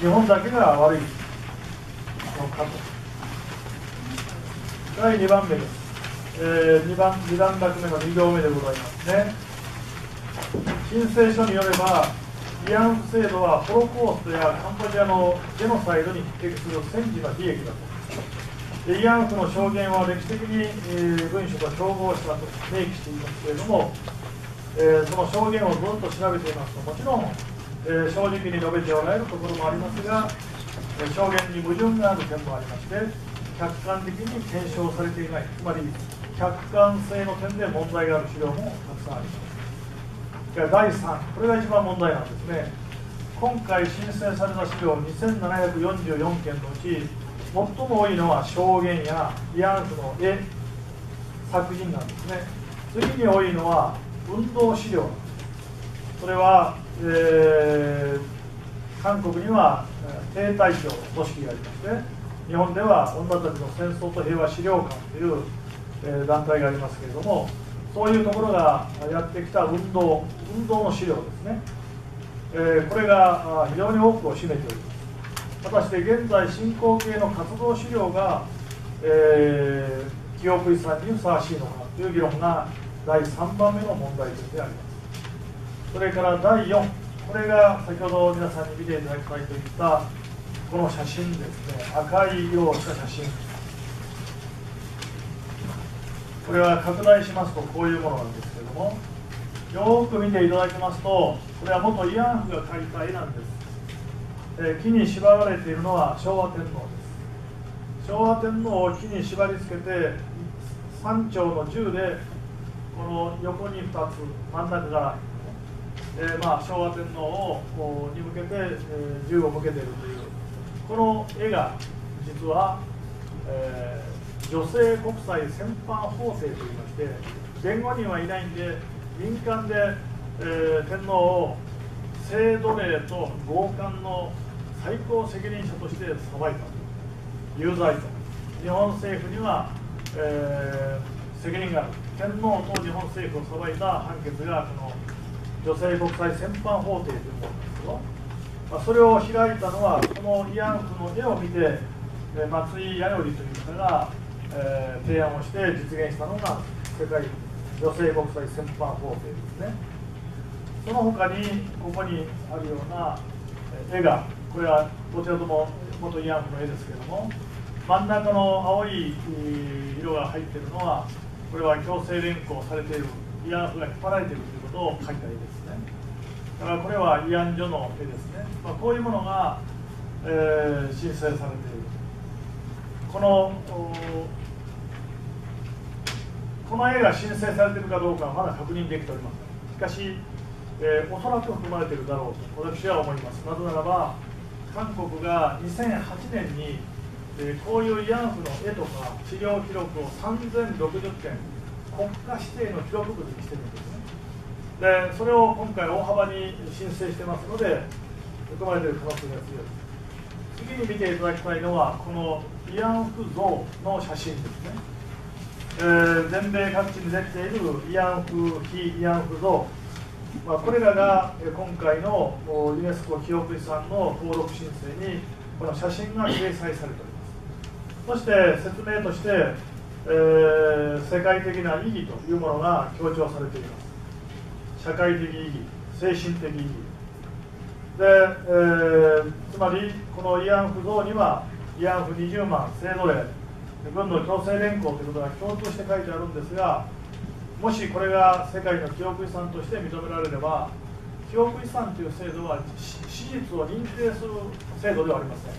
日本だけが悪い。のかと第2番目です、えー、2番2段落目の2行目でございますね。申請書によれば慰安婦制度はホロコーストやカンボジアのジェノサイドに匹敵する戦時の悲劇だと。慰安婦の証言は歴史的に、えー、文書と照合したと明記していますけれども、えー、その証言をずっと調べていますともちろん、えー、正直に述べておられるところもありますが、え証言に矛盾がある点もありまして客観的に検証されていない。つまり客観性の点で問題がある資料もたくさんあります。第3これが一番問題なんですね。今回申請された資料2744件のうち最も多いのは証言や慰安婦の絵作品なんですね。次に多いのは運動資料。なんですそれは、えー、韓国には兵隊長組織がありまして日本では女たちの戦争と平和資料館という、えー、団体がありますけれどもそういうところがやってきた運動運動の資料ですね、えー、これが非常に多くを占めております。果たして現在進行形の活動資料が、えー、記憶遺産にふさわしいのかという議論が第3番目の問題点であります。それから第4これが先ほど皆さんに見ていただきたいといったこの写真ですね。赤い色をした写真。これは拡大しますとこういうものなんですけどもよーく見ていただきますとこれは元慰安婦が描いた絵なんです。え木に縛られているのは昭和天皇です。昭和天皇を木に縛り付けて三丁の銃でこの横に2つ真ん中から、えー、まあ、昭和天皇をに向けて、えー、銃を向けているというこの絵が実は、えー、女性国際戦犯法制といいまして弁護人はいないんで民間で、え天皇を性奴隷と強姦の最高責任者として裁いた有罪と日本政府には、えー、責任がある。天皇と日本政府を裁いた判決がこの女性国際戦犯法廷というものですけど、まあ、それを開いたのはこの慰安婦の絵を見て、松井弥生という方が、えー、提案をして実現したのが世界女性国際戦犯法廷ですね。その他にここにあるような絵がこれはどちらとも元慰安婦の絵ですけども真ん中の青い色が入っているのはこれは強制連行されている慰安婦が引っ張られているということを書いた絵ですね。だからこれは慰安所の絵ですね、まあ、こういうものが、えー、申請されている。このこの絵が申請されているかどうかはまだ確認できておりません。しかし、えー、おそらく含まれているだろうと私は思います。なぜならば韓国が2008年に、えー、こういう慰安婦の絵とか治療記録を3060点国家指定の記録物にしてるんですね。でそれを今回大幅に申請してますので含まれている可能性が強い次に見ていただきたいのはこの慰安婦像の写真ですね。えー、全米各地に出ている慰安婦非慰安婦像、まあ、これらが今回のユネスコ記憶遺産の登録申請にこの写真が掲載されております。そして説明として、えー、世界的な意義というものが強調されています。社会的意義精神的意義。で、えー、つまりこの慰安婦像には慰安婦20万制度例軍の強制連行ということが共通して書いてあるんですがもしこれが世界の記憶遺産として認められれば記憶遺産という制度は史実を認定する制度ではありません。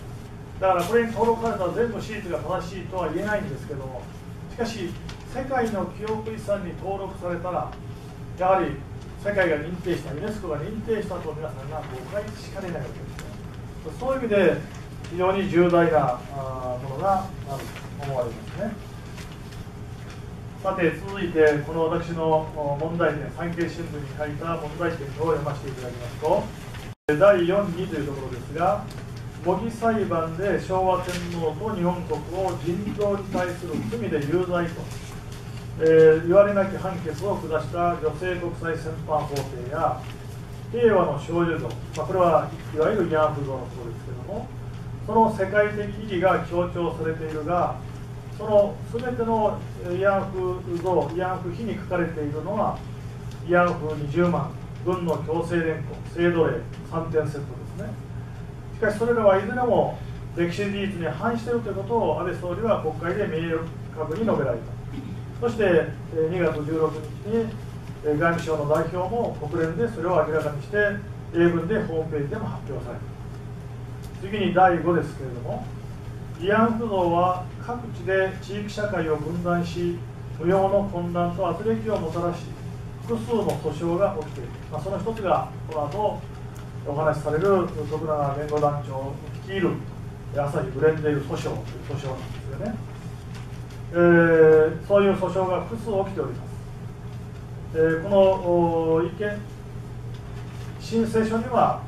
だからこれに登録された全部史実が正しいとは言えないんですけどもしかし世界の記憶遺産に登録されたらやはり世界が認定したユネスコが認定したと皆さんが誤解しかねないわけですね。そういう意味で非常に重大なものがあると思われますね。さて続いてこの私の問題点産経新聞に書いた問題点を読ませていただきますと第4にというところですが模擬裁判で昭和天皇と日本国を人道に対する罪で有罪と、えー、言われなき判決を下した女性国際戦犯法廷や平和の少女像、まあ、これはいわゆる慰安婦像のことですけどもその世界的意義が強調されているがその全ての慰安婦像慰安婦碑に書かれているのは慰安婦20万軍の強制連行制度令3点セットかしそれらはいずれも歴史事実に反しているということを安倍総理は国会で明確に述べられた。そして2月16日に外務省の代表も国連でそれを明らかにして英文でホームページでも発表された。次に第5ですけれども慰安婦像は各地で地域社会を分断し無用の混乱と圧力をもたらし複数の訴訟が起きている、まあ、その一つがこの後お話しされる徳永弁護団長を率いる朝日ブレンデル訴訟という訴訟なんですよね、えー、そういう訴訟が複数起きております、えー、この意見申請書には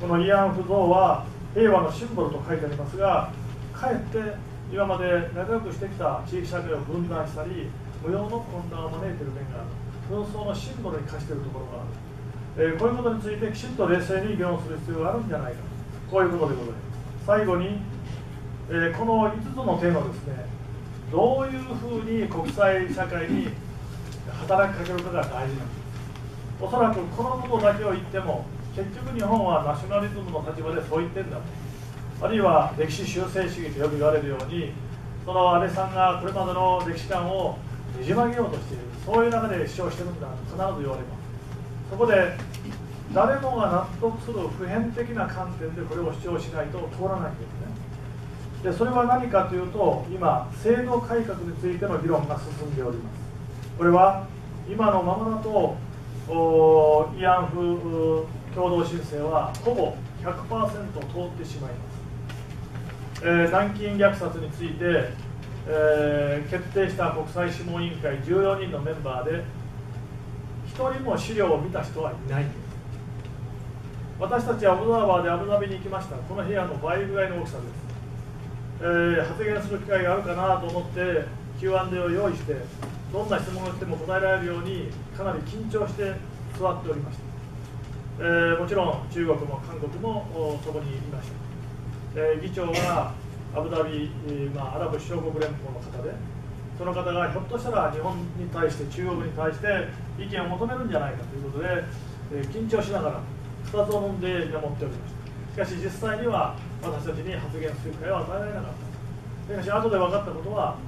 この慰安婦像は平和のシンボルと書いてありますがかえって今まで仲良くしてきた地域社会を分断したり無用の混乱を招いている面がある。紛争のシンボルに化しているところがある、えー、こういうことについてきちんと冷静に議論する必要があるんじゃないかこういうことでございます。最後に、えー、この5つの点をですね。どういうふうに国際社会に働きかけるかが大事なんですおそらくこのことだけを言っても結局日本はナショナリズムの立場でそう言ってんだと。あるいは歴史修正主義と呼び言われるようにその安倍さんがこれまでの歴史観をねじ曲げようとしている。そういう中で主張してるんだと必ず言われます。そこで誰もが納得する普遍的な観点でこれを主張しないと通らないんですね。でそれは何かというと今制度改革についての議論が進んでおります。これは今のままだと慰安婦共同申請はほぼ100%通ってしまいます。えー、南京虐殺について、えー、決定した国際諮問委員会14人のメンバーで人も資料を見た人はいない。私たちはオブザーバーでアブダビに行きました。この部屋の倍ぐらいの大きさです、えー、発言する機会があるかなと思って Q&A を用意してどんな質問が来ても答えられるようにかなり緊張して座っておりました、えー、もちろん中国も韓国もそこにいました。えー、議長がアブダビ、まあ、アラブ首長国連邦の方でその方がひょっとしたら日本に対して中国に対して意見を求めるんじゃないかということで、え、緊張しながら2つを飲んで見守っておりました。しかし実際には私たちに発言する機会は与えられなかった。しかし後で分かったことは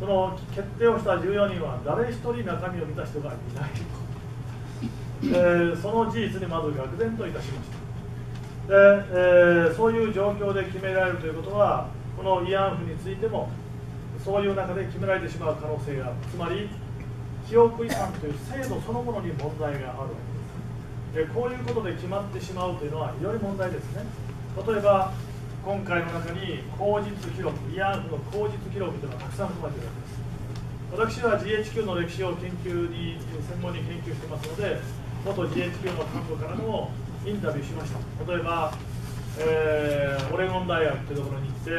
その決定をした14人は誰一人中身を見た人がいないと。えー、その事実にまず愕然といたしました。で、えー、そういう状況で決められるということはこの慰安婦についてもそういう中で決められてしまう可能性がある。つまり記憶遺産という制度そのものに問題があるわけです。でこういうことで決まってしまうというのは非常に問題ですね。例えば今回の中に口実記録慰安婦の口実記録というのがたくさん含まれているわけです。私は GHQ の歴史を研究に専門に研究してますので元 GHQ の幹部からもインタビューしました。例えば、えー、オレゴン大学というところに行って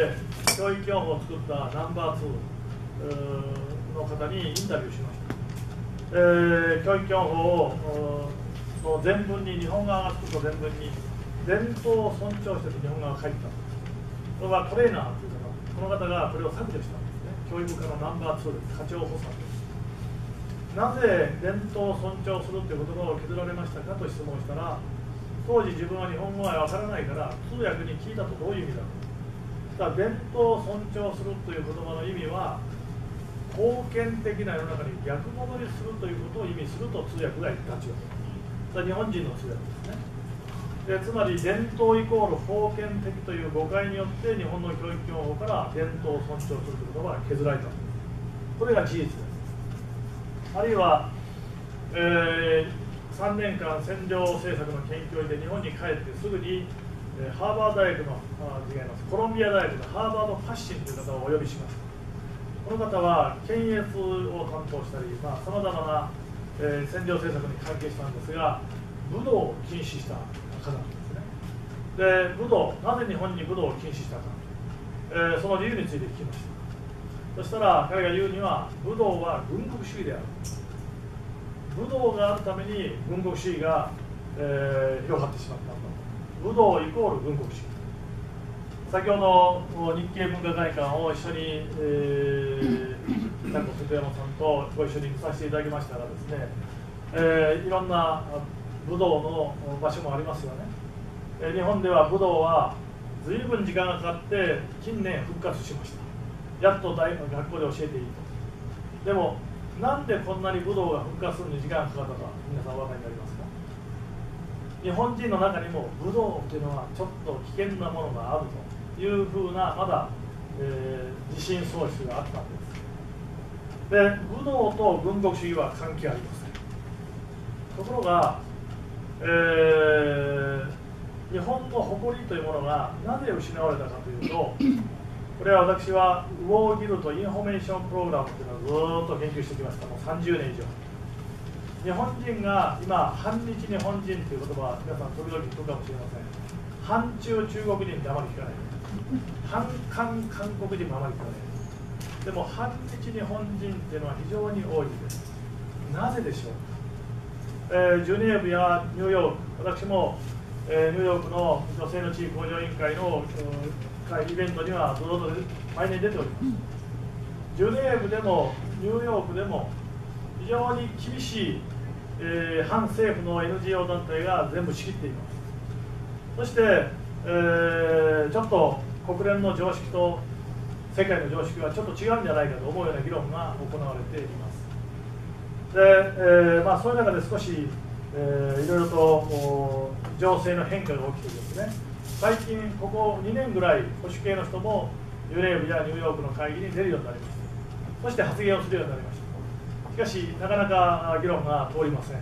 教育教法を作ったナンバー2の方にインタビューしました、えー、教育教法をの全文に日本側が作った全文に伝統を尊重して日本側が書いてた。これはトレーナーという方この方がこれを削除したんですね。教育課のナンバー2です。課長補佐です。なぜ伝統を尊重するという言葉を削られましたかと質問したら当時自分は日本語は分からないから通訳に聞いたとどういう意味だろうだから伝統を尊重するという言葉の意味は封建的な世の中に逆戻りするということを意味すると通訳が言ったちわけ日本人の通訳ですね。でつまり伝統イコール封建的という誤解によって日本の教育教法から伝統を尊重するという言葉が削られた。これが事実です。あるいは、えー、3年間占領政策の研究で日本に帰ってすぐに、ハーバー大学のあ違います。コロンビア大学のハーバード・ファッシンという方をお呼びしました。この方は検閲を担当したりさまざ、まな、えー、占領政策に関係したんですが武道を禁止した方なんですね。で武道なぜ日本に武道を禁止したか、えー、その理由について聞きました。そしたら彼が言うには武道は軍国主義である。武道があるために軍国主義が、えー、広がってしまった武道イコール軍国主義。先ほど日経文化会館を一緒に、えー、佐古瀬山さんとご一緒に見させていただきましたらですね、えー、いろんな武道の場所もありますよね、えー、日本では武道は随分時間がかかって近年復活しました。やっと大学校で教えていいと。でもなんでこんなに武道が復活するのに時間がかかったか皆さんお分かりになりますか？日本人の中にも武道っていうのはちょっと危険なものがあるというふうなまだ、えー、自信喪失があったんです。で武道と軍国主義は関係ありません。ところが、えー、日本の誇りというものがなぜ失われたかというとこれは私は War Guilt Information Program というのをずっと研究してきました。もう30年以上。日本人が今反日日本人という言葉は皆さん時々聞くかもしれません。反中中国人ってあまり聞かない。反韓韓国人もあまり聞かない。でも反日日本人っていうのは非常に多いです。なぜでしょう？か、えー、ジュネーブやニューヨーク私も、えー、ニューヨークの女性の地位向上委員会の、会イベントにはずっと毎年出ております。ジュネーブでもニューヨークでも非常に厳しい、えー、反政府の NGO 団体が全部仕切っています。そして、えー、ちょっと国連の常識と世界の常識はちょっと違うんじゃないかと思うような議論が行われています。で、えーまあ、そういう中で少し、えー、いろいろと情勢の変化が起きているんですね。最近ここ2年ぐらい保守系の人もユレーブやニューヨークの会議に出るようになりました。そして発言をするようになりました。しかしなかなか議論が通りません、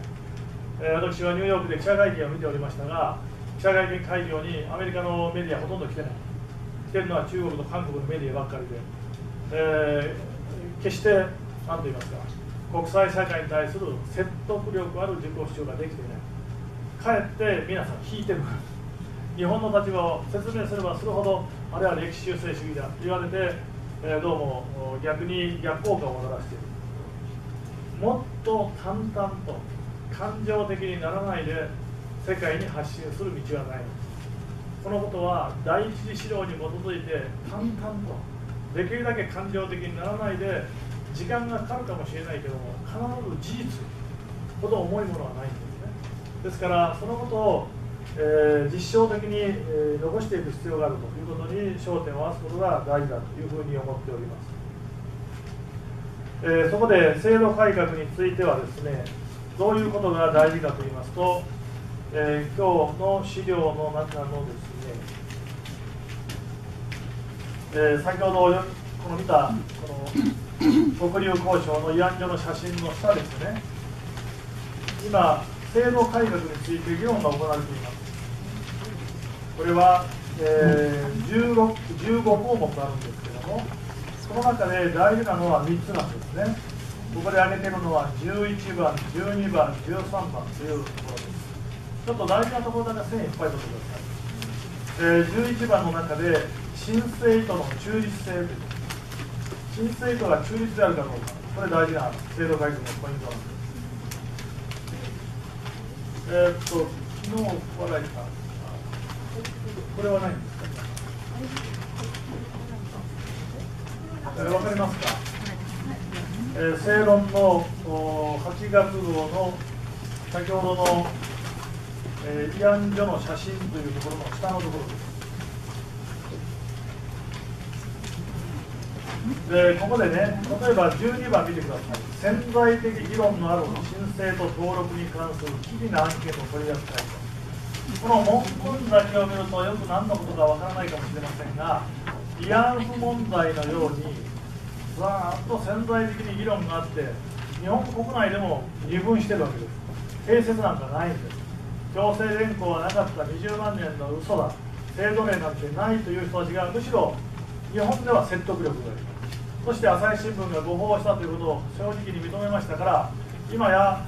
えー、私はニューヨークで記者会見を見ておりましたが記者会見会場にアメリカのメディアほとんど来てない。来てるのは中国と韓国のメディアばっかりで、えー、決して何と言いますか国際社会に対する説得力ある自己主張ができていない。かえって皆さん引いてる。から日本の立場を説明すればするほどあれは歴史修正主義だと言われて、え、どうも逆に逆効果をもたらしている。もっと淡々と感情的にならないで世界に発信する道はない。このことは第一次資料に基づいて淡々とできるだけ感情的にならないで時間がかかるかもしれないけども必ず事実ほど重いものはないんですね。ですからそのことをえー、実証的に、えー、残していく必要があるということに焦点を合わすことが大事だというふうに思っております、えー、そこで制度改革についてはですねどういうことが大事かと言いますと、えー、今日の資料の中のですね、え、先ほどこの見たこの国流交渉の慰安所の写真の下ですね今制度改革について議論が行われています。これは、えー、16 15項目あるんですけどもその中で大事なのは3つなんですね。ここで挙げているのは11番12番13番というところです。ちょっと大事なところだけ線いっぱい取ってください、えー、11番の中で申請との中立性申請とが中立であるかどうか。これ大事な制度改革のポイントなんです。えー、っと昨日話題したこれは何ですかえー、わかりますか、えー、正論の8月号の先ほどの、えー、慰安所の写真というところの下のところですでここでね、例えば12番見てください、潜在的議論のある申請と登録に関する機微な案件を取り扱いと。この文言だけを見るとよく何のことかわからないかもしれませんが慰安婦問題のようにざーっと潜在的に議論があって日本国内でも二分してるわけです。併設なんかないんです。強制連行はなかった20万年の嘘だ。制度例なんてないという人たちがむしろ日本では説得力があります。そして朝日新聞が誤報したということを正直に認めましたから今や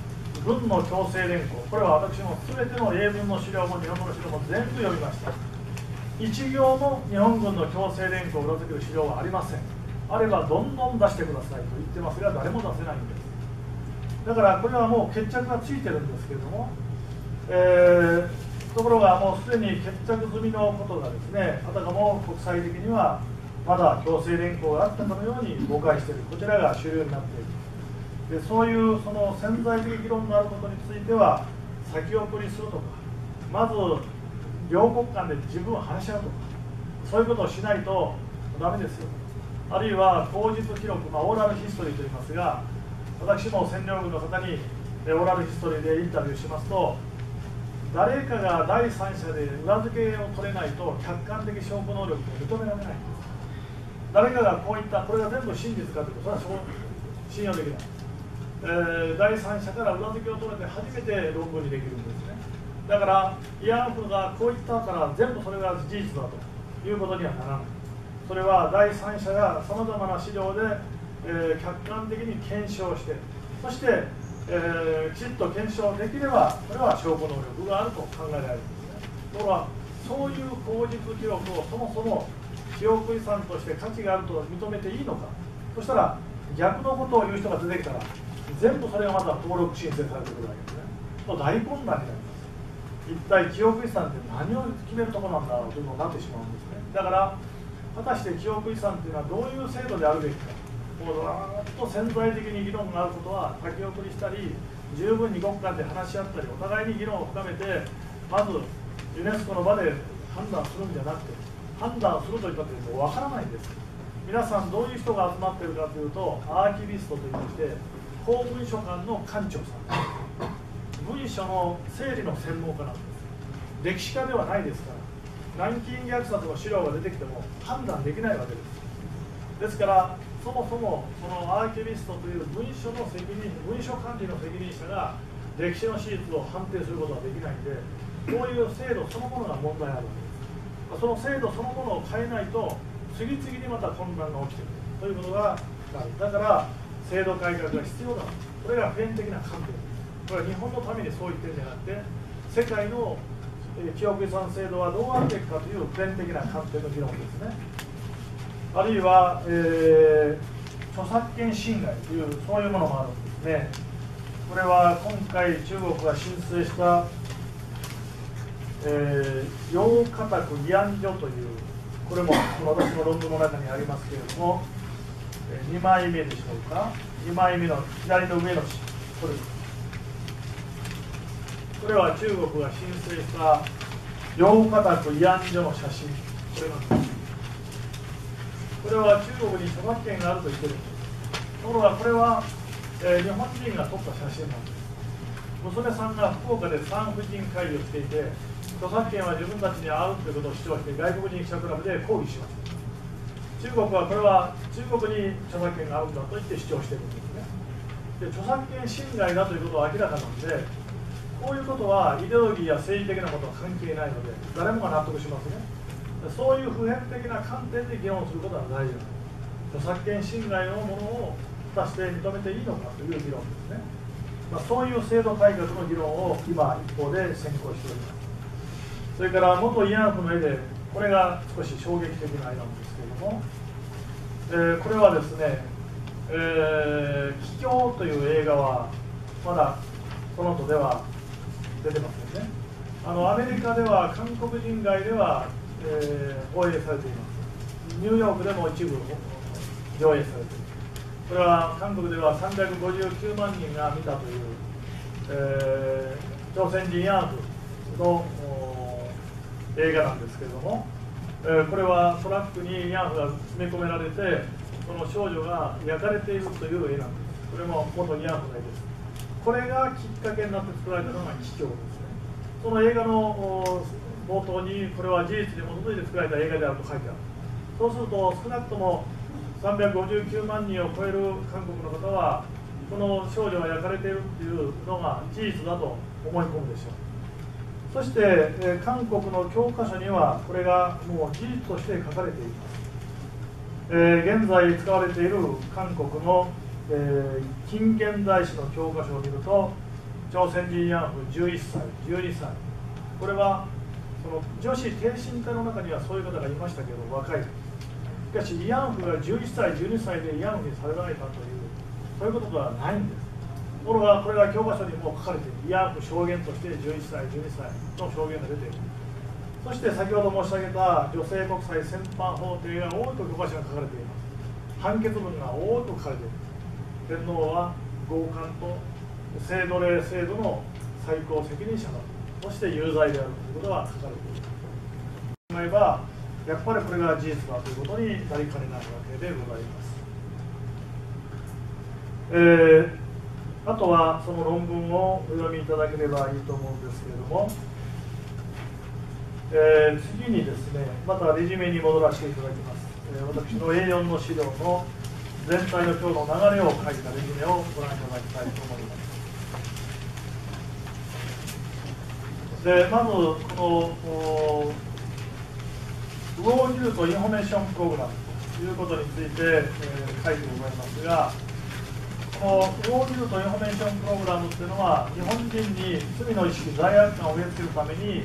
文の強制連行。これは私も全ての英文の資料も日本語の資料も全部読みました。一行も日本軍の強制連行を裏付ける資料はありません。あればどんどん出してくださいと言ってますが誰も出せないんです。だからこれはもう決着がついてるんですけれども、えー、ところがもうすでに決着済みのことがですねあたかも国際的にはまだ強制連行があったかのように誤解している。こちらが主流になっている。でそういうその潜在的議論のあることについては先送りするとかまず両国間で自分を話し合うとかそういうことをしないとダメですよ。あるいは口実記録、まあ、オーラルヒストリーと言いますが私も占領軍の方にオーラルヒストリーでインタビューしますと誰かが第三者で裏付けを取れないと客観的証拠能力を認められない。誰かがこういったこれが全部真実かということそれは信用できない。えー、第三者から裏付けを取れて初めて論文にできるんですね。だから慰安婦がこう言ったから全部それが事実だということにはならない。それは第三者がさまざまな資料で、えー、客観的に検証してそして、えー、きちっと検証できればこれは証拠能力があると考えられるんですね。ところがそういう口実記録をそもそも記憶遺産として価値があると認めていいのか。そしたら逆のことを言う人が出てきたら全部それがまた登録申請されてくるわけですね。大混乱になります。一体記憶遺産って何を決めるところなんだろうということになってしまうんですね。だから果たして記憶遺産っていうのはどういう制度であるべきか。もうわーっと潜在的に議論があることは先送りしたり十分に国間で話し合ったりお互いに議論を深めてまずユネスコの場で判断するんじゃなくて判断するといったってもう分からないんです。皆さんどういう人が集まってるかというとアーキビストといいまして公文書館の館長さん。文書の整理の専門家なんです。歴史家ではないですから南京虐殺の資料が出てきても判断できないわけです。ですからそもそもそのアーキビストという文書の責任文書管理の責任者が歴史の史実を判定することはできないんでこういう制度そのものが問題あるわけです。その制度そのものを変えないと次々にまた混乱が起きてくる。ということがあるだから制度改革が必要だこれが普遍的な観点。これは日本のためにそう言ってるんじゃなくて世界の記憶遺産制度はどうあるべきかという普遍的な観点の議論ですね。あるいは、えー、著作権侵害というそういうものもあるんですね。これは今回中国が申請した、えー、洋家宅慰安所というこれも私の論文の中にありますけれども2枚目でしょうか。2枚目の左の上のこれ。これは中国が申請した洋家宅慰安所の写真。これなんです。これは中国に著作権があると言ってる。んですところがこれは、えー、日本人が撮った写真なんです。娘さんが福岡で産婦人会議をしていて著作権は自分たちに合うということを主張して外国人記者クラブで抗議しました中国はこれは中国に著作権があるんだと言って主張しているんですね。で著作権侵害だということは明らかなのでこういうことはイデオロギーや政治的なことは関係ないので誰もが納得しますね。そういう普遍的な観点で議論することは大事なんです。著作権侵害のものを果たして認めていいのかという議論ですね、まあ、そういう制度改革の議論を今一方で先行しております。それから元慰安婦の絵でこれが少し衝撃的な絵なんですけれども、えー、これはですね「えー、帰郷」という映画はまだそのとでは出てませんね。あのアメリカでは韓国人街では、えー、放映されています。ニューヨークでも一部上映されています。これは韓国では359万人が見たという、えー、朝鮮人慰安婦の映画なんですけれども、えー、これはトラックに慰安婦が詰め込められてその少女が焼かれているという絵なんです。これも元慰安婦の絵です。これがきっかけになって作られたのが桔梗ですね。その映画の冒頭にこれは事実に基づいて作られた映画であると書いてある。そうすると少なくとも359万人を超える韓国の方はこの少女が焼かれているっていうのが事実だと思い込むでしょう。そして、え、韓国の教科書にはこれがもう事実として書かれています、え、現在使われている韓国の、え、近現代史の教科書を見ると朝鮮人慰安婦11歳12歳。これはその女子挺身隊の中にはそういう方がいましたけど若い。しかし慰安婦が11歳12歳で慰安婦にされられたというそういうことではないんです。ころがこれが教科書にも書かれている慰安婦証言として11歳12歳の証言が出ているそして先ほど申し上げた女性国際戦犯法廷が多く教科書が書かれています。判決文が多く書かれている天皇は強姦と性奴隷制度の最高責任者だそして有罪であるということが書かれている考えばやっぱりこれが事実だということになりかねないわけでございます。えーあとはその論文をお読みいただければいいと思うんですけれども、えー、次にですねまたレジュメに戻らせていただきます、えー、私の A4 の資料の全体の今日の流れを書いたレジュメをご覧いただきたいと思います。でまずこの War Guilt Information Program ということについて、えー、書いてございますがこの War Guilt Information Program っていうのは日本人に罪の意識罪悪感を植え付けるために、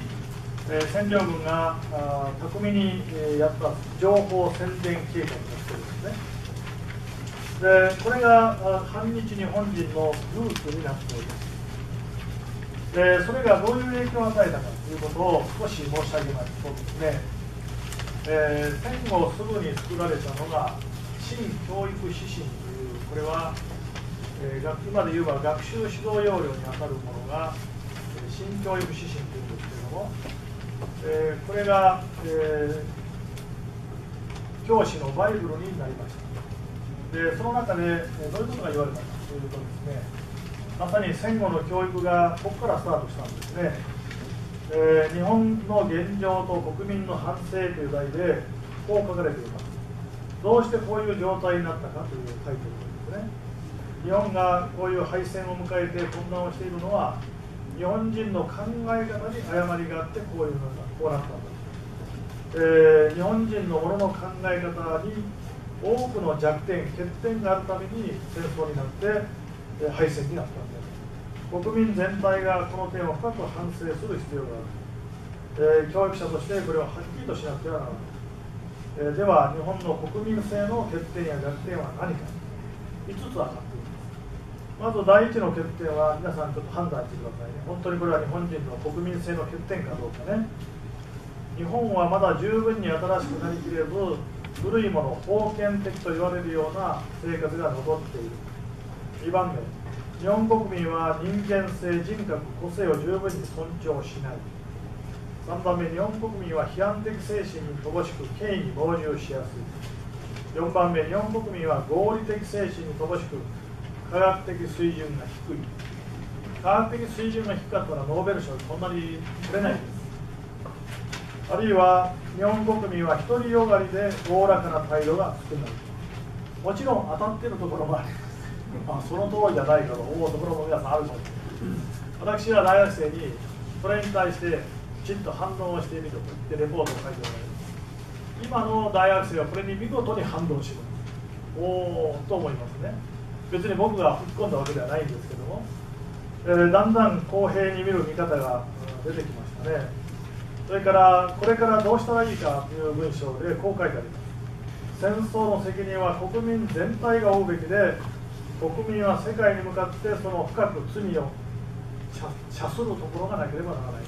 えー、占領軍があ巧みに、えー、やった情報宣伝計画をしてるんですね。でこれが反日日本人のルーツになっております。でそれがどういう影響を与えたかということを少し申し上げますとですね、えー、戦後すぐに作られたのが新教育指針というこれはえー、今で言えば学習指導要領にあたるものが、えー、新教育指針というんですけれども、えー、これが、えー、教師のバイブルになりましたでその中で、え、どういうことが言われたかというとですねまさに戦後の教育がここからスタートしたんですね、えー、日本の現状と国民の反省という題でこう書かれています。どうしてこういう状態になったかというタイトルですね。日本がこういう敗戦を迎えて混乱をしているのは日本人の考え方に誤りがあってこういうのがこうなった。んだ、えー、日本人のものの考え方に多くの弱点欠点があるために戦争になって、えー、敗戦になったんです国民全体がこの点を深く反省する必要がある、えー、教育者としてこれをはっきりとしなくてはならない、えー、では日本の国民性の欠点や弱点は何か。5つ分かってまず第一の欠点は皆さんちょっと判断してくださいね。本当にこれは日本人の国民性の欠点かどうかね。日本はまだ十分に新しくなりきれず古いもの封建的と言われるような生活が残っている。2番目。日本国民は人間性人格個性を十分に尊重しない。3番目。日本国民は批判的精神に乏しく権威に傍受しやすい。4番目。日本国民は合理的精神に乏しく科学的水準が低い科学的水準が低かったらノーベル賞こんなに取れないです。あるいは日本国民は独りよがりでおおらかな態度が少ないもちろん当たっているところもありますあその通りじゃないかと思うところも皆さんあると思います。私は大学生にそれに対してきちっと反応をしてみると言ってレポートを書いておられる。今の大学生はこれに見事に反応しるおおと思いますね。別に僕が吹き込んだわけではないんですけども、えー、だんだん公平に見る見方が出てきましたね。それからこれからどうしたらいいかという文章でこう書いてあります。戦争の責任は国民全体が負うべきで国民は世界に向かってその深く罪を謝するところがなければならない。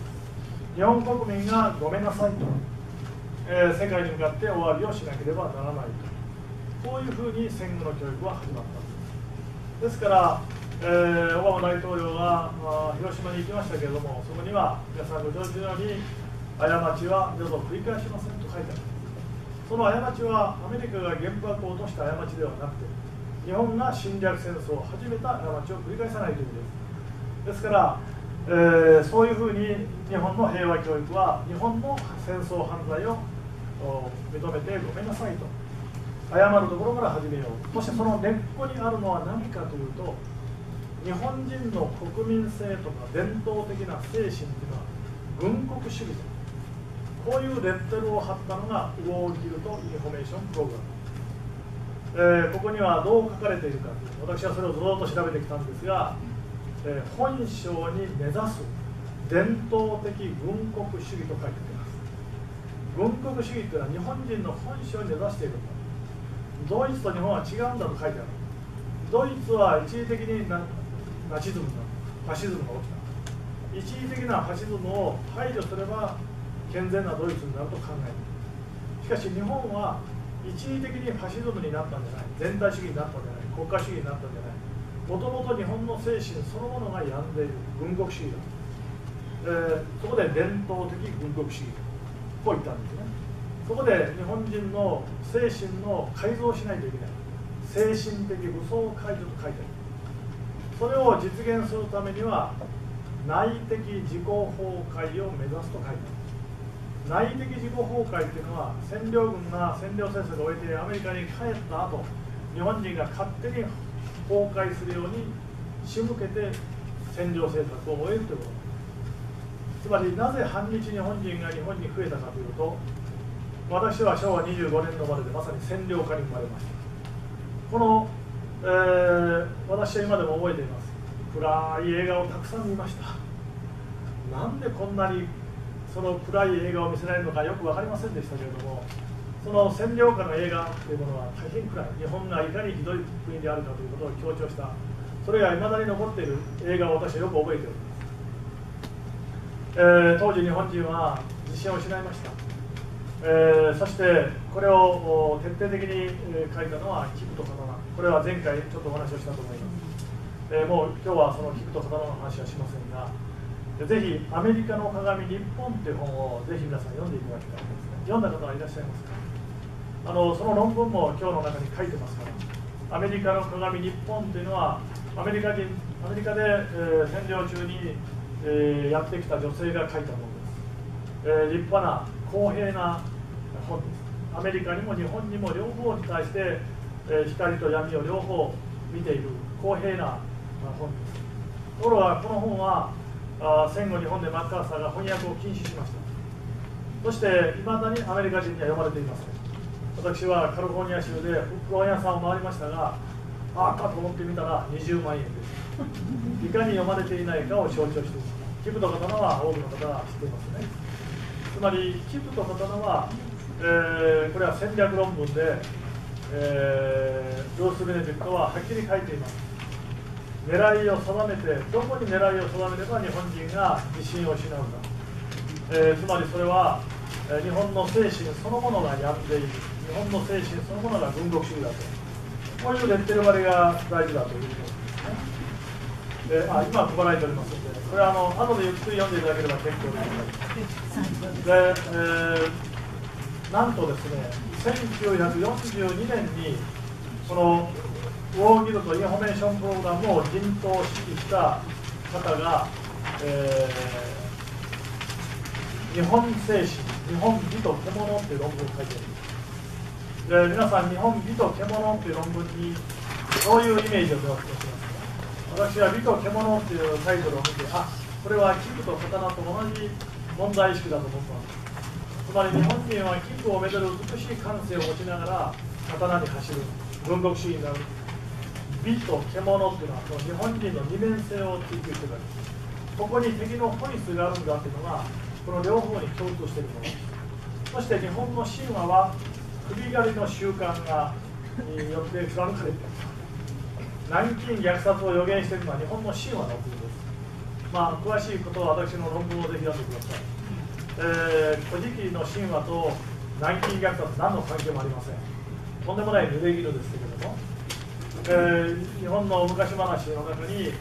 日本国民がごめんなさいと、えー、世界に向かってお詫びをしなければならないと。こういうふうに戦後の教育は始まった。ですから、えー、オバマ大統領が、まあ、広島に行きましたけれどもそこには皆さんご存知のように過ちは二度と繰り返しませんと書いてある。その過ちはアメリカが原爆を落とした過ちではなくて日本が侵略戦争を始めた過ちを繰り返さないということです。ですからえー、そういうふうに日本の平和教育は日本の戦争犯罪を認めてごめんなさいと。謝るところから始めよう。そしてその根っこにあるのは何かというと日本人の国民性とか伝統的な精神というのは軍国主義こういうレッテルを貼ったのが War Guilt Information Program、えー、ここにはどう書かれているか私はそれをずっと調べてきたんですがえー、本性に根ざす伝統的軍国主義と書いてあります。軍国主義というのは日本人の本性に根ざしているドイツと日本は違うんだと書いてあるドイツは一時的にナチズムファシズムが起きた。一時的なファシズムを排除すれば健全なドイツになると考えるしかし日本は一時的にファシズムになったんじゃない。全体主義になったんじゃない。国家主義になったんじゃないもともと日本の精神そのものが病んでいる。軍国主義だ、えー、そこで伝統的軍国主義こう言ったんですね。そこで日本人の精神の改造をしないといけない。精神的武装解除と書いてある。それを実現するためには内的自己崩壊を目指すと書いてある。内的自己崩壊っていうのは占領軍が占領戦争を終えてアメリカに帰った後日本人が勝手に崩壊するように仕向けて占領政策を終えるということ。つまりなぜ反日日本人が日本に増えたかというと私は昭和25年のまででまさに占領下に生まれました。この、えー、私は今でも覚えています。暗い映画をたくさん見ました。なんでこんなにその暗い映画を見せられるのかよく分かりませんでしたけれどもその占領下の映画というものは大変暗い。日本がいかにひどい国であるかということを強調したそれがいまだに残っている映画を私はよく覚えております、えー、当時日本人は自信を失いました、えー、そしてこれを徹底的に書いたのは菊と刀これは前回ちょっとお話をしたと思います、えー、もう今日はその菊と刀の話はしませんがぜひアメリカの鏡日本という本をぜひ皆さん読んでいただきたいですね。読んだ方はいらっしゃいますか？あのその論文も今日の中に書いてますから。アメリカの鏡日本というのはアメリカ人アメリカで、えー、占領中に、えー、やってきた女性が書いたものです、え、立派な公平な本です。アメリカにも日本にも両方に対して、え光と闇を両方見ている公平な本です。ところがこの本はあ戦後日本でマッカーサーが翻訳を禁止しました。そしていまだにアメリカ人には読まれていません。私はカリフォルニア州で古本屋さんを回りましたがあったと思ってみたら20万円です。いかに読まれていないかを象徴しています寄付と刀は多くの方が知っていますね。つまり寄付と刀は、えー、これは戦略論文で、えー、ロース・ベネディクトははっきり書いています。狙いを定めてどこに狙いを定めれば日本人が自信を失うか、えー、つまりそれは日本の精神そのものが病んでいる。日本の精神そのものが軍国主義だと。こういうレッテル割れが大事だということですね。であ今配られておりますのでこれはあの後でゆっくり読んでいただければ結構です。で、えー、なんとですね1942年にこの War Guilt Information Program を陣頭指揮した方が、えー、日本精神日本美と獣っていう論文を書いている。で皆さん日本美と獣っていう論文にどういうイメージを持ってますか？私は美と獣っていうタイトルを見てあこれは菊と刀と同じ問題意識だと思ってます。つまり日本人は菊をめでる美しい感性を持ちながら刀に走る軍国主義になる美と獣っていうのは日本人の二面性を追求してるわけですここに敵の本質があるんだっていうのがこの両方に共通しているものですそして日本の神話は首狩りの習慣がによって貫かれている南京虐殺を予言しているのは日本の神話の国ですまあ詳しいことは私の論文をぜひ読んでください、えー、古事記の神話と南京虐殺何の関係もありません。とんでもない濡れ衣ですけれども、えー、日本の昔話の中に、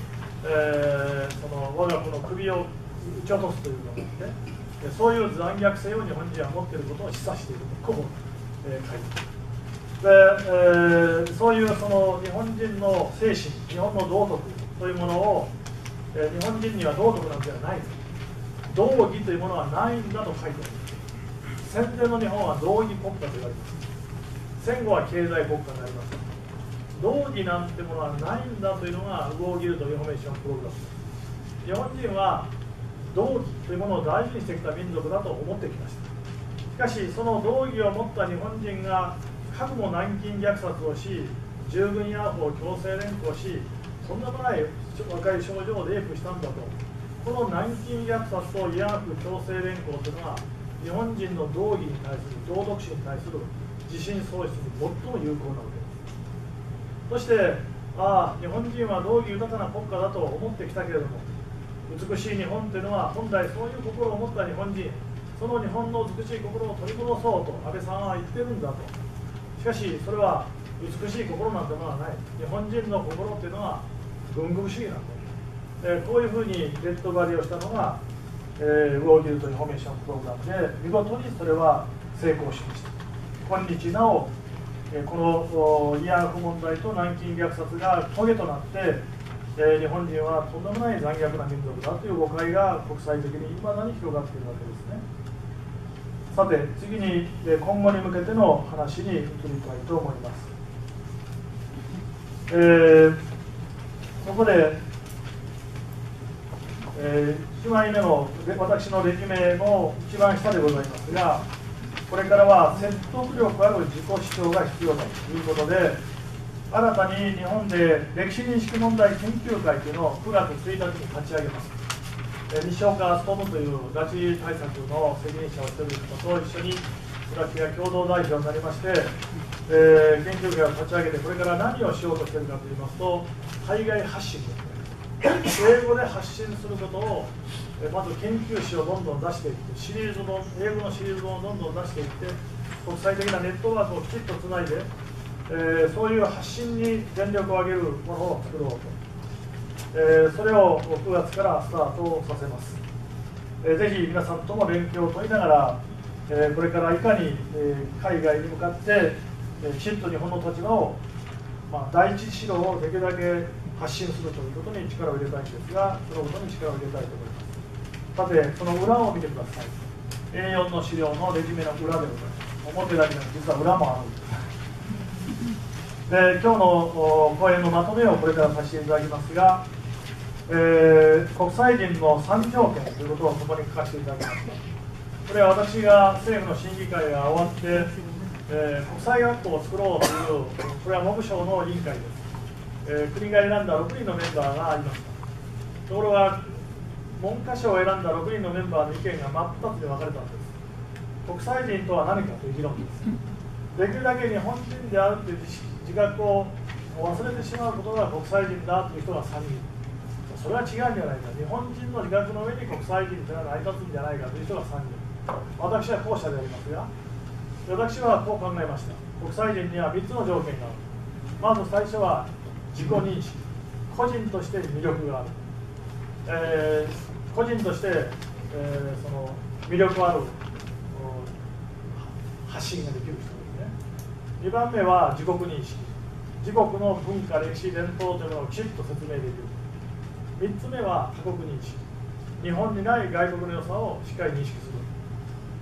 えー、その我が子の首を撃ち落とすというのがあってそういう残虐性を日本人は持っていることを示唆しているとこう、えー、書いてで、えー、そういうその日本人の精神日本の道徳というものを、えー、日本人には道徳なんてはない道義というものはないんだと書いてある戦前の日本は道義国家と言われます戦後は経済国家になります道義なんてものはないんだというのが War Guilt Information Program です日本人は道義というものを大事にしてきた民族だと思ってきました。しかしその道義を持った日本人が過去も南京虐殺をし従軍ヤーフを強制連行しとんでもない若い少女をレイプしたんだと。この南京虐殺とヤーフ強制連行というのは日本人の道義に対する道徳心に対する自信喪失に最も有効なわけですそしてああ日本人は道義豊かな国家だと思ってきたけれども美しい日本というのは本来そういう心を持った日本人その日本の美しい心を取り戻そうと安倍さんは言ってるんだと。しかしそれは美しい心なんてものはない。日本人の心っていうのは軍国主義なんだ、えー、こういうふうにレッテル貼りをしたのが、えー、 War Guilt Information Program で見事にそれは成功しました。今日なお、えー、この慰安婦問題と南京虐殺がトゲとなってえー、日本人はとんでもない残虐な民族だという誤解が国際的にいまだに広がっているわけですね。さて次に、え今後に向けての話に移りたいと思います、えー、ここで、えー、1枚目の私のレジュメの一番下でございますがこれからは説得力ある自己主張が必要だということで新たに日本で歴史認識問題研究会というのを9月1日に立ち上げます。え西岡努という拉致対策の責任者をしている人と一緒に私が共同代表になりまして、えー、研究会を立ち上げてこれから何をしようとしているかといいますと海外発信です英語で発信することをまず研究誌をどんどん出していってシリーズの英語のシリーズをどんどん出していって国際的なネットワークをきちっとつないでえー、そういう発信に全力を挙げるものを作ろうと、えー、それを9月からスタートさせます、えー、ぜひ皆さんとも連携を取りながら、えー、これからいかに、え、海外に向かって、え、きちんと日本の立場を、まあ、第一指導をできるだけ発信するということに力を入れたいんですがそのことに力を入れたいと思います。さてその裏を見てください。A4 の資料のレジュメの裏でございます表だけの実は裏もある。んですで今日の講演のまとめをこれからさせていただきますが、えー、国際人の3条件ということをここに書かせていただきましたこれは私が政府の審議会が終わって、えー、国際学校を作ろうというこれは文部省の委員会です、えー、国が選んだ6人のメンバーがありましたところが文科省を選んだ6人のメンバーの意見が真っ二つで分かれたんです。国際人とは何かという議論です。できるだけ日本人であるという自覚を忘れてしまうことが国際人だという人が3人。それは違うんじゃないか。日本人の自覚の上に国際人というのは成り立つんじゃないかという人が3人私は後者であります。が私はこう考えました国際人には3つの条件があるまず最初は自己認識。個人として魅力がある、えー、個人として、えー、その魅力ある発信ができる人ですね。2番目は自国認識。自国の文化歴史伝統というのをきちっと説明できる。3つ目は他国認識。日本にない外国の良さをしっかり認識する。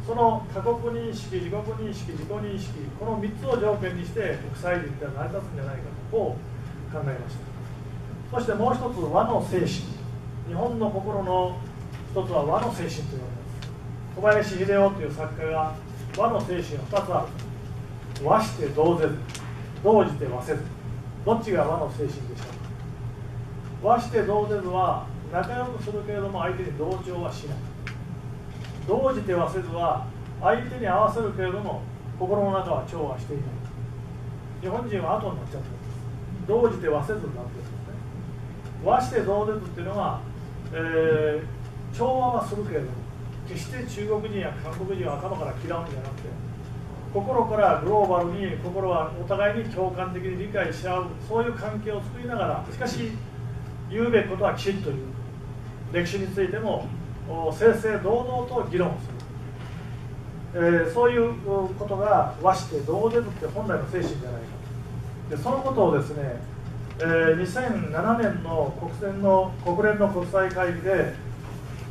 その他国認識自国認識自己認識この3つを条件にして国際人って成り立つんじゃないかと。こう考えましたそしてもう一つ和の精神。日本の心の一つは和の精神と言われます。小林秀夫という作家が和の精神は2つある。和して同ぜず同じて和せず。どっちが和の精神でしょう？か和して同ぜずは仲良くするけれども相手に同調はしない。同じてはせずは相手に合わせるけれども心の中は調和していない。日本人は後になっちゃってるんです同じてはせずになってるんですね。和して同絶っていうのは、えー、調和はするけれども決して中国人や韓国人を頭から嫌うんじゃなくて心からグローバルに心はお互いに共感的に理解し合うそういう関係を作りながらしかし言うべきことはきちっと言う。歴史についても正々堂々と議論する、えー、そういうことが和して同絶って本来の精神じゃないか。でそのことをですね、えー、2007年の国連の国連の国際会議で、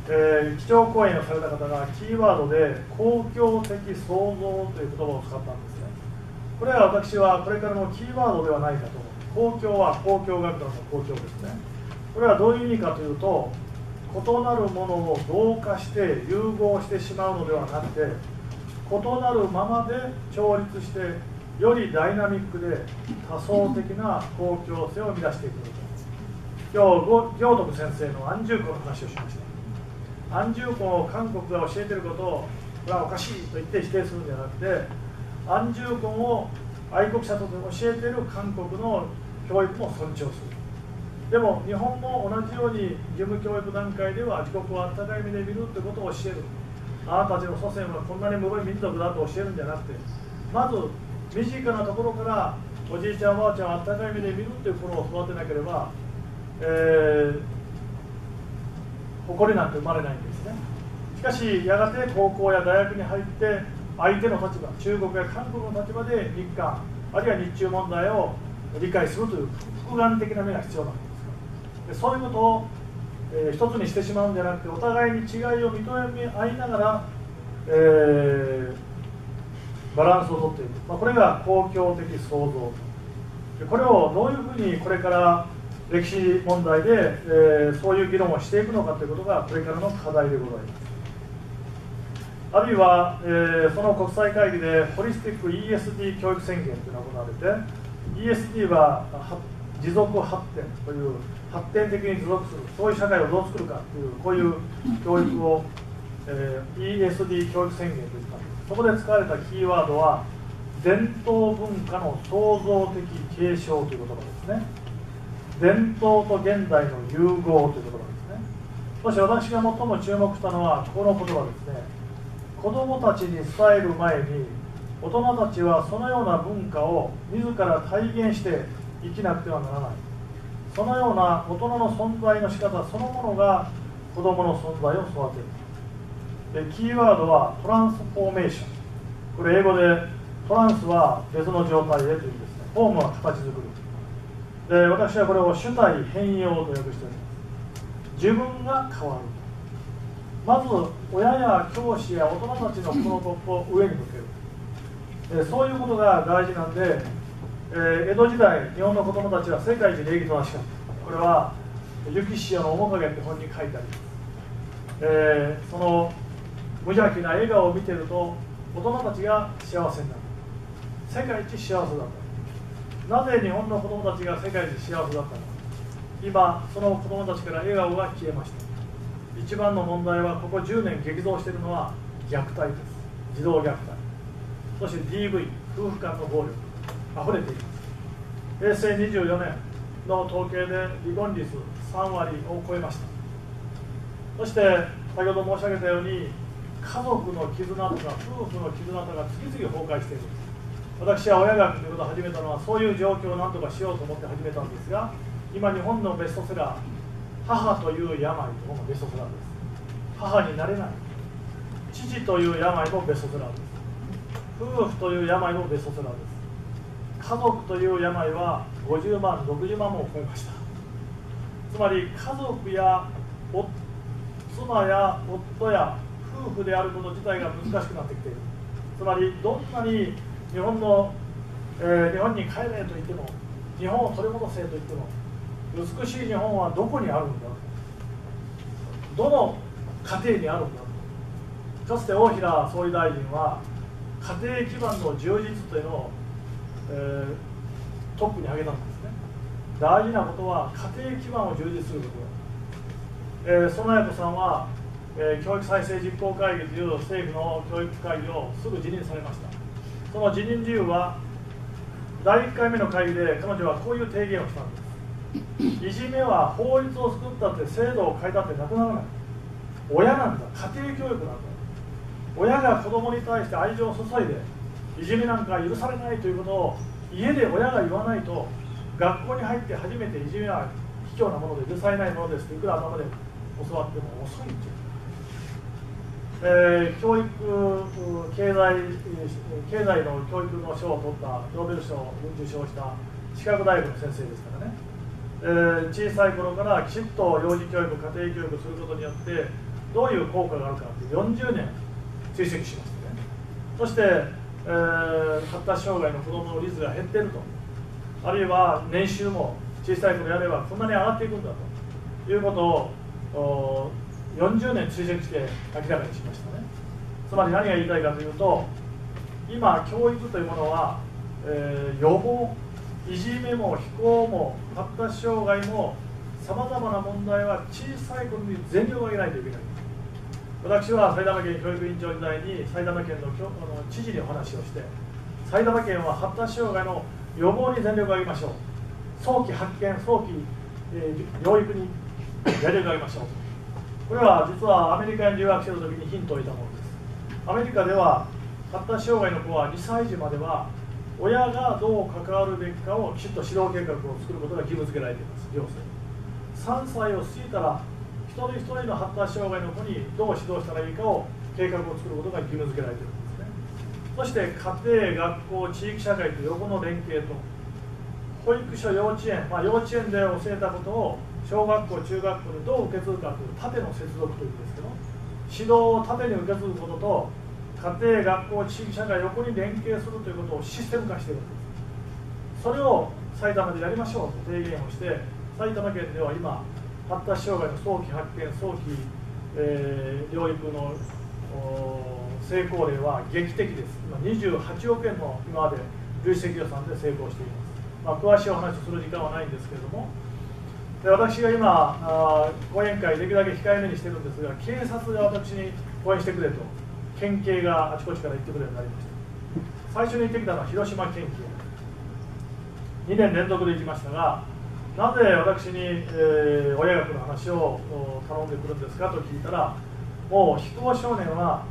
えー、基調講演をされた方がキーワードで公共的創造という言葉を使ったんですね。これは私はこれからのキーワードではないかと。公共は公共学団の公共ですね。これはどういう意味かというと異なるものを同化して融合してしまうのではなくて異なるままで調律してよりダイナミックで多層的な公共性を生み出していくの今日行徳先生の安住校の話をしました。安住校を韓国が教えてることをこれはおかしいと言って否定するんじゃなくて安住校を愛国者として教えている韓国の教育も尊重する。でも日本も同じように義務教育段階では自国を温かい目で見るってことを教える。あなたたちの祖先はこんなに無い民族だと教えるんじゃなくてまず身近なところからおじいちゃんおばあちゃんを温かい目で見るっていう心を育てなければ、えー、誇りなんて生まれないんですね。しかしやがて高校や大学に入って相手の立場中国や韓国の立場で日韓あるいは日中問題を理解するという複眼的な目が必要なんですでそういうことを、えー、一つにしてしまうんじゃなくてお互いに違いを認め合いながら、えー、バランスをとっていく、まあ、これが公共的創造これをどういうふうにこれから歴史問題で、えー、そういう議論をしていくのかということがこれからの課題でございます。あるいは、えー、その国際会議でホリスティック ESD 教育宣言というのが行われて ESD は持続発展という発展的に持続するそういう社会をどう作るかというこういう教育を、えー、ESD 教育宣言といったそこで使われたキーワードは伝統文化の創造的継承という言葉ですね。伝統と現代の融合という言葉ですね。そして私が最も注目したのはこの言葉ですね。子どもたちに伝える前に大人たちはそのような文化を自ら体現して生きなくてはならない。そのような大人の存在の仕方そのものが子供の存在を育てる。でキーワードはトランスフォーメーション。これ英語でトランスは別の状態へというですね。フォームは形作る。で私はこれを主体変容と訳しております。自分が変わる。まず親や教師や大人たちのこのトップを上に向ける。そういうことが大事なんでえー、江戸時代日本の子供たちは世界一礼儀正しかった。これは「雪師匠の面影」って本に書いてあります、えー、その無邪気な笑顔を見ていると大人たちが幸せになる世界一幸せだった。なぜ日本の子供たちが世界一幸せだったの？か今その子供たちから笑顔が消えました。一番の問題はここ10年激増しているのは虐待です。児童虐待。そして DV 夫婦間の暴力溢れています。平成24年の統計で離婚率3割を超えました。そして先ほど申し上げたように家族の絆とか夫婦の絆とか次々崩壊している私は親学ということを始めたのはそういう状況を何とかしようと思って始めたんですが今日本のベストセラー「母という病」というのベストセラーです。母になれない。父という病もベストセラーです。夫婦という病もベストセラーです。家族という病は50万60万も超えました。つまり家族や妻や夫や夫婦であること自体が難しくなってきている。つまりどんなに日本の、えー、日本に帰れと言っても日本を取り戻せと言っても美しい日本はどこにあるんだ？どの家庭にあるんだ？かつて大平総理大臣は家庭基盤の充実というのを、えー、トップに挙げたんですね。大事なことは家庭基盤を充実すること。だ、えー、園谷子さんは、えー、教育再生実行会議という政府の教育会議をすぐ辞任されました。その辞任理由は第1回目の会議で彼女はこういう提言をしたんです。いじめは法律を作ったって制度を変えたってなくならない。親なんだ。家庭教育なんだ。親が子供に対して愛情を注いでいじめなんか許されないということを家で親が言わないと学校に入って初めていじめは卑怯なもので許されないものですといくら頭で教わっても遅いんですよ、えー、教育経済経済の教育の賞を取ったノーベル賞を受賞した資格大学の先生ですからね、えー、小さい頃からきちっと幼児教育家庭教育することによってどういう効果があるかって40年追跡しますね。そして、えー、発達障害の子どもの率が減ってると。あるいは年収も小さい頃やればこんなに上がっていくんだということを40年追跡して明らかにしましたね。つまり何が言いたいかというと今教育というものは、えー、予防いじめも非行も発達障害もさまざまな問題は小さい頃に全力を挙げないといけない。私は埼玉県教育委員長時代に埼玉県のあの知事にお話をして埼玉県は発達障害の予防に全力を挙げましょう。早期発見早期、えー、養育にやりを挙げましょう。これは実はアメリカに留学している時にヒントを得たものです。アメリカでは発達障害の子は2歳児までは親がどう関わるべきかをきちっと指導計画を作ることが義務付けられています。行政3歳を過ぎたら一人一人の発達障害の子にどう指導したらいいかを計画を作ることが義務付けられているんですね。そして家庭学校地域社会と横の連携と保育所幼稚園、まあ、幼稚園で教えたことを小学校中学校にどう受け継ぐかという縦の接続というんですけど指導を縦に受け継ぐことと家庭学校地域社会横に連携するということをシステム化しているんです。それを埼玉でやりましょうと提言をして埼玉県では今発達障害の早期発見早期、えー、療育の成功例は劇的です。今28億円の今まで累積予算で成功しています、まあ、詳しいお話をする時間はないんですけれどもで私が今あ講演会できるだけ控えめにしてるんですが警察が私に講演してくれと県警があちこちから言ってくれるようになりました。最初に行ってきたのは広島県警。2年連続で行きましたがなぜ私に、えー、親学の話を頼んでくるんですかと聞いたらもう非行少年は、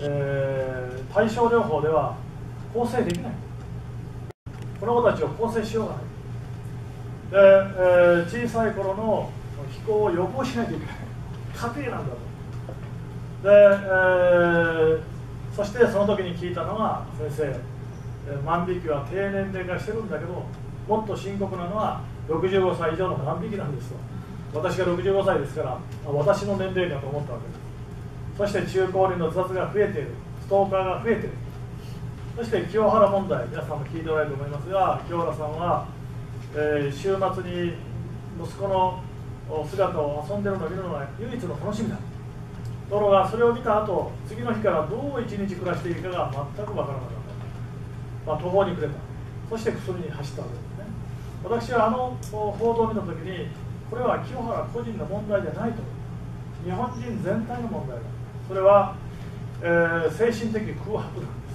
えー、対症療法では更生できない。この子たちを更生しようがない。で、えー、小さい頃の非行を予防しないといけない家庭なんだと。で、えー、そしてその時に聞いたのは先生万引きは低年齢化してるんだけどもっと深刻なのは65歳以上の万引きなんですよ。私が65歳ですから私の年齢だと思ったわけです。そして中高年の自殺が増えている。ストーカーが増えている。そして清原問題皆さんも聞いておられると思いますが清原さんは、えー、週末に息子の姿を遊んでるのを見るのが唯一の楽しみだところがそれを見た後次の日からどう一日暮らしていいかが全くわからなかった、まあ、途方に暮れたそして薬に走ったわけですね私はあの報道を見たときにこれは清原個人の問題じゃないと。日本人全体の問題だ。それは、えー、精神的空白なんです。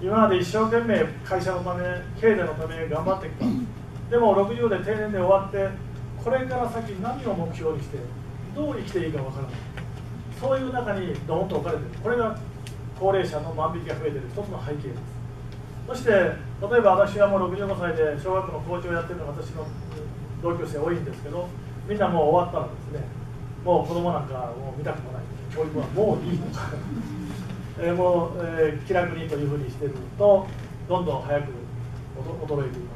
今まで一生懸命会社のため経済のため頑張ってきた。でも60で定年で終わってこれから先何を目標にしてどう生きていいかわからない。そういう中にドーンと置かれてる。これが高齢者の万引きが増えている。一つの背景です。そして例えば私はもう65歳で小学校の校長をやってるのが私の同級生多いんですけどみんなもう終わったらですねもう子供なんかもう見たくもない。教育はもういいとか。え、もう、えー、気楽にというふうにしてるとどんどん早く衰えています、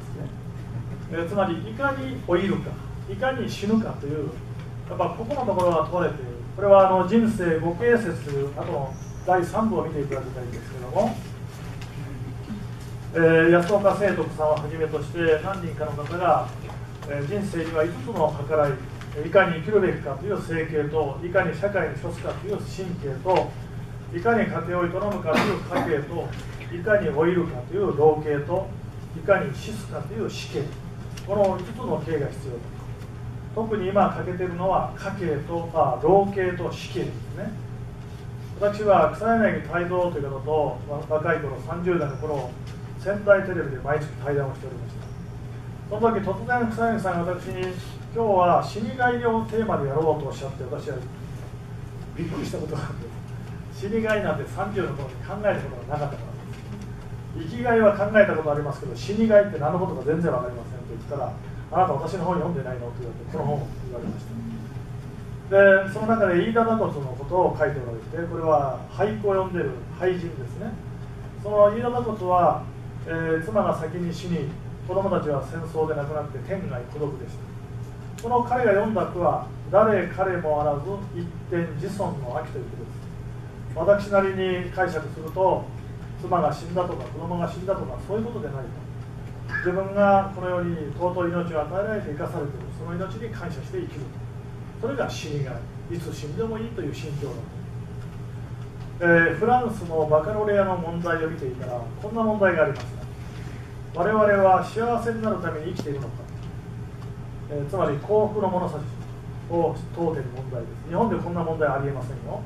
え、つまりいかに老いるかいかに死ぬかというやっぱここのところが問われている。これはあの人生5形説というあとの第3部を見ていただきたいんですけども、えー、安岡清徳さんをはじめとして何人かの方が、えー、人生には5つの計らいいかに生きるべきかという生計といかに社会に処すかという神経といかに家庭を営むかという家計といかに老いるかという老系といかに死すかという死刑。この5つの刑が必要特に今欠けているのは家計と、あ、老系と死刑ですね。私は草柳泰造という方と若い頃30代の頃仙台テレビで毎月対談をしておりました。その時突然草柳さんが私に今日は死にがいをテーマでやろうとおっしゃって私はびっくりしたことがあって死にがいなんて30の頃に考えたことがなかったから生きがいは考えたことありますけど死にがいって何のことか全然分かりません。と言ったらあなた私の本読んでないの？って言われてこの本を言われました。でその中で飯田座骨のことを書いておられてこれは俳句を読んでる俳人ですね。その飯田座骨は、えー、妻が先に死に子供たちは戦争で亡くなって天涯孤独でした。この彼が読んだ句は誰彼もあらず一点自尊の秋ということです。私なりに解釈すると妻が死んだとか子供が死んだとかそういうことでないと。自分がこのように尊い命を与えられて生かされているその命に感謝して生きる。それが死にがいいつ死んでもいいという心境だえー、フランスのバカロレアの問題を見ていたらこんな問題がありました我々は幸せになるために生きているのか、えー、つまり幸福の物差しを問うている問題です。日本でこんな問題ありえませんよ。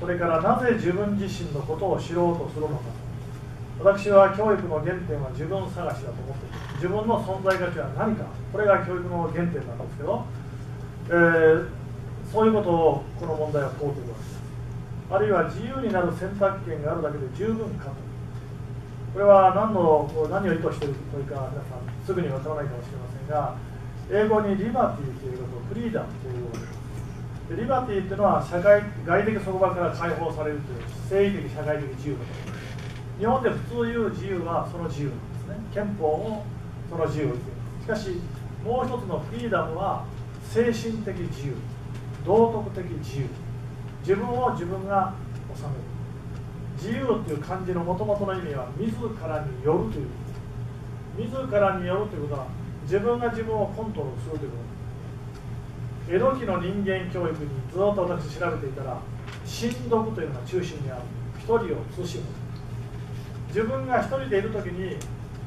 それからなぜ自分自身のことを知ろうとするのか。私は教育の原点は自分探しだと思っています自分の存在価値は何か。これが教育の原点なんですけど、えー、そういうことをこの問題は問うているわけです。あるいは自由になる選択権があるだけで十分かと。これは何の何を意図しているというか皆さんすぐにわからないかもしれませんが英語にリバティということフリーダムということでリバティっていうのは社会外的束縛から解放されるという政治的社会的自由。のこと日本で普通言う自由はその自由なんですね。憲法もその自由を言っていますしかしもう一つのフリーダムは精神的自由。道徳的自由。自分を自分が治める。自由っていう漢字のもともとの意味は自らによるという。自らによるということは自分が自分をコントロールするということ。江戸期の人間教育にずっと私調べていたら親読というのが中心にある。一人を慎む自分が一人でいる時に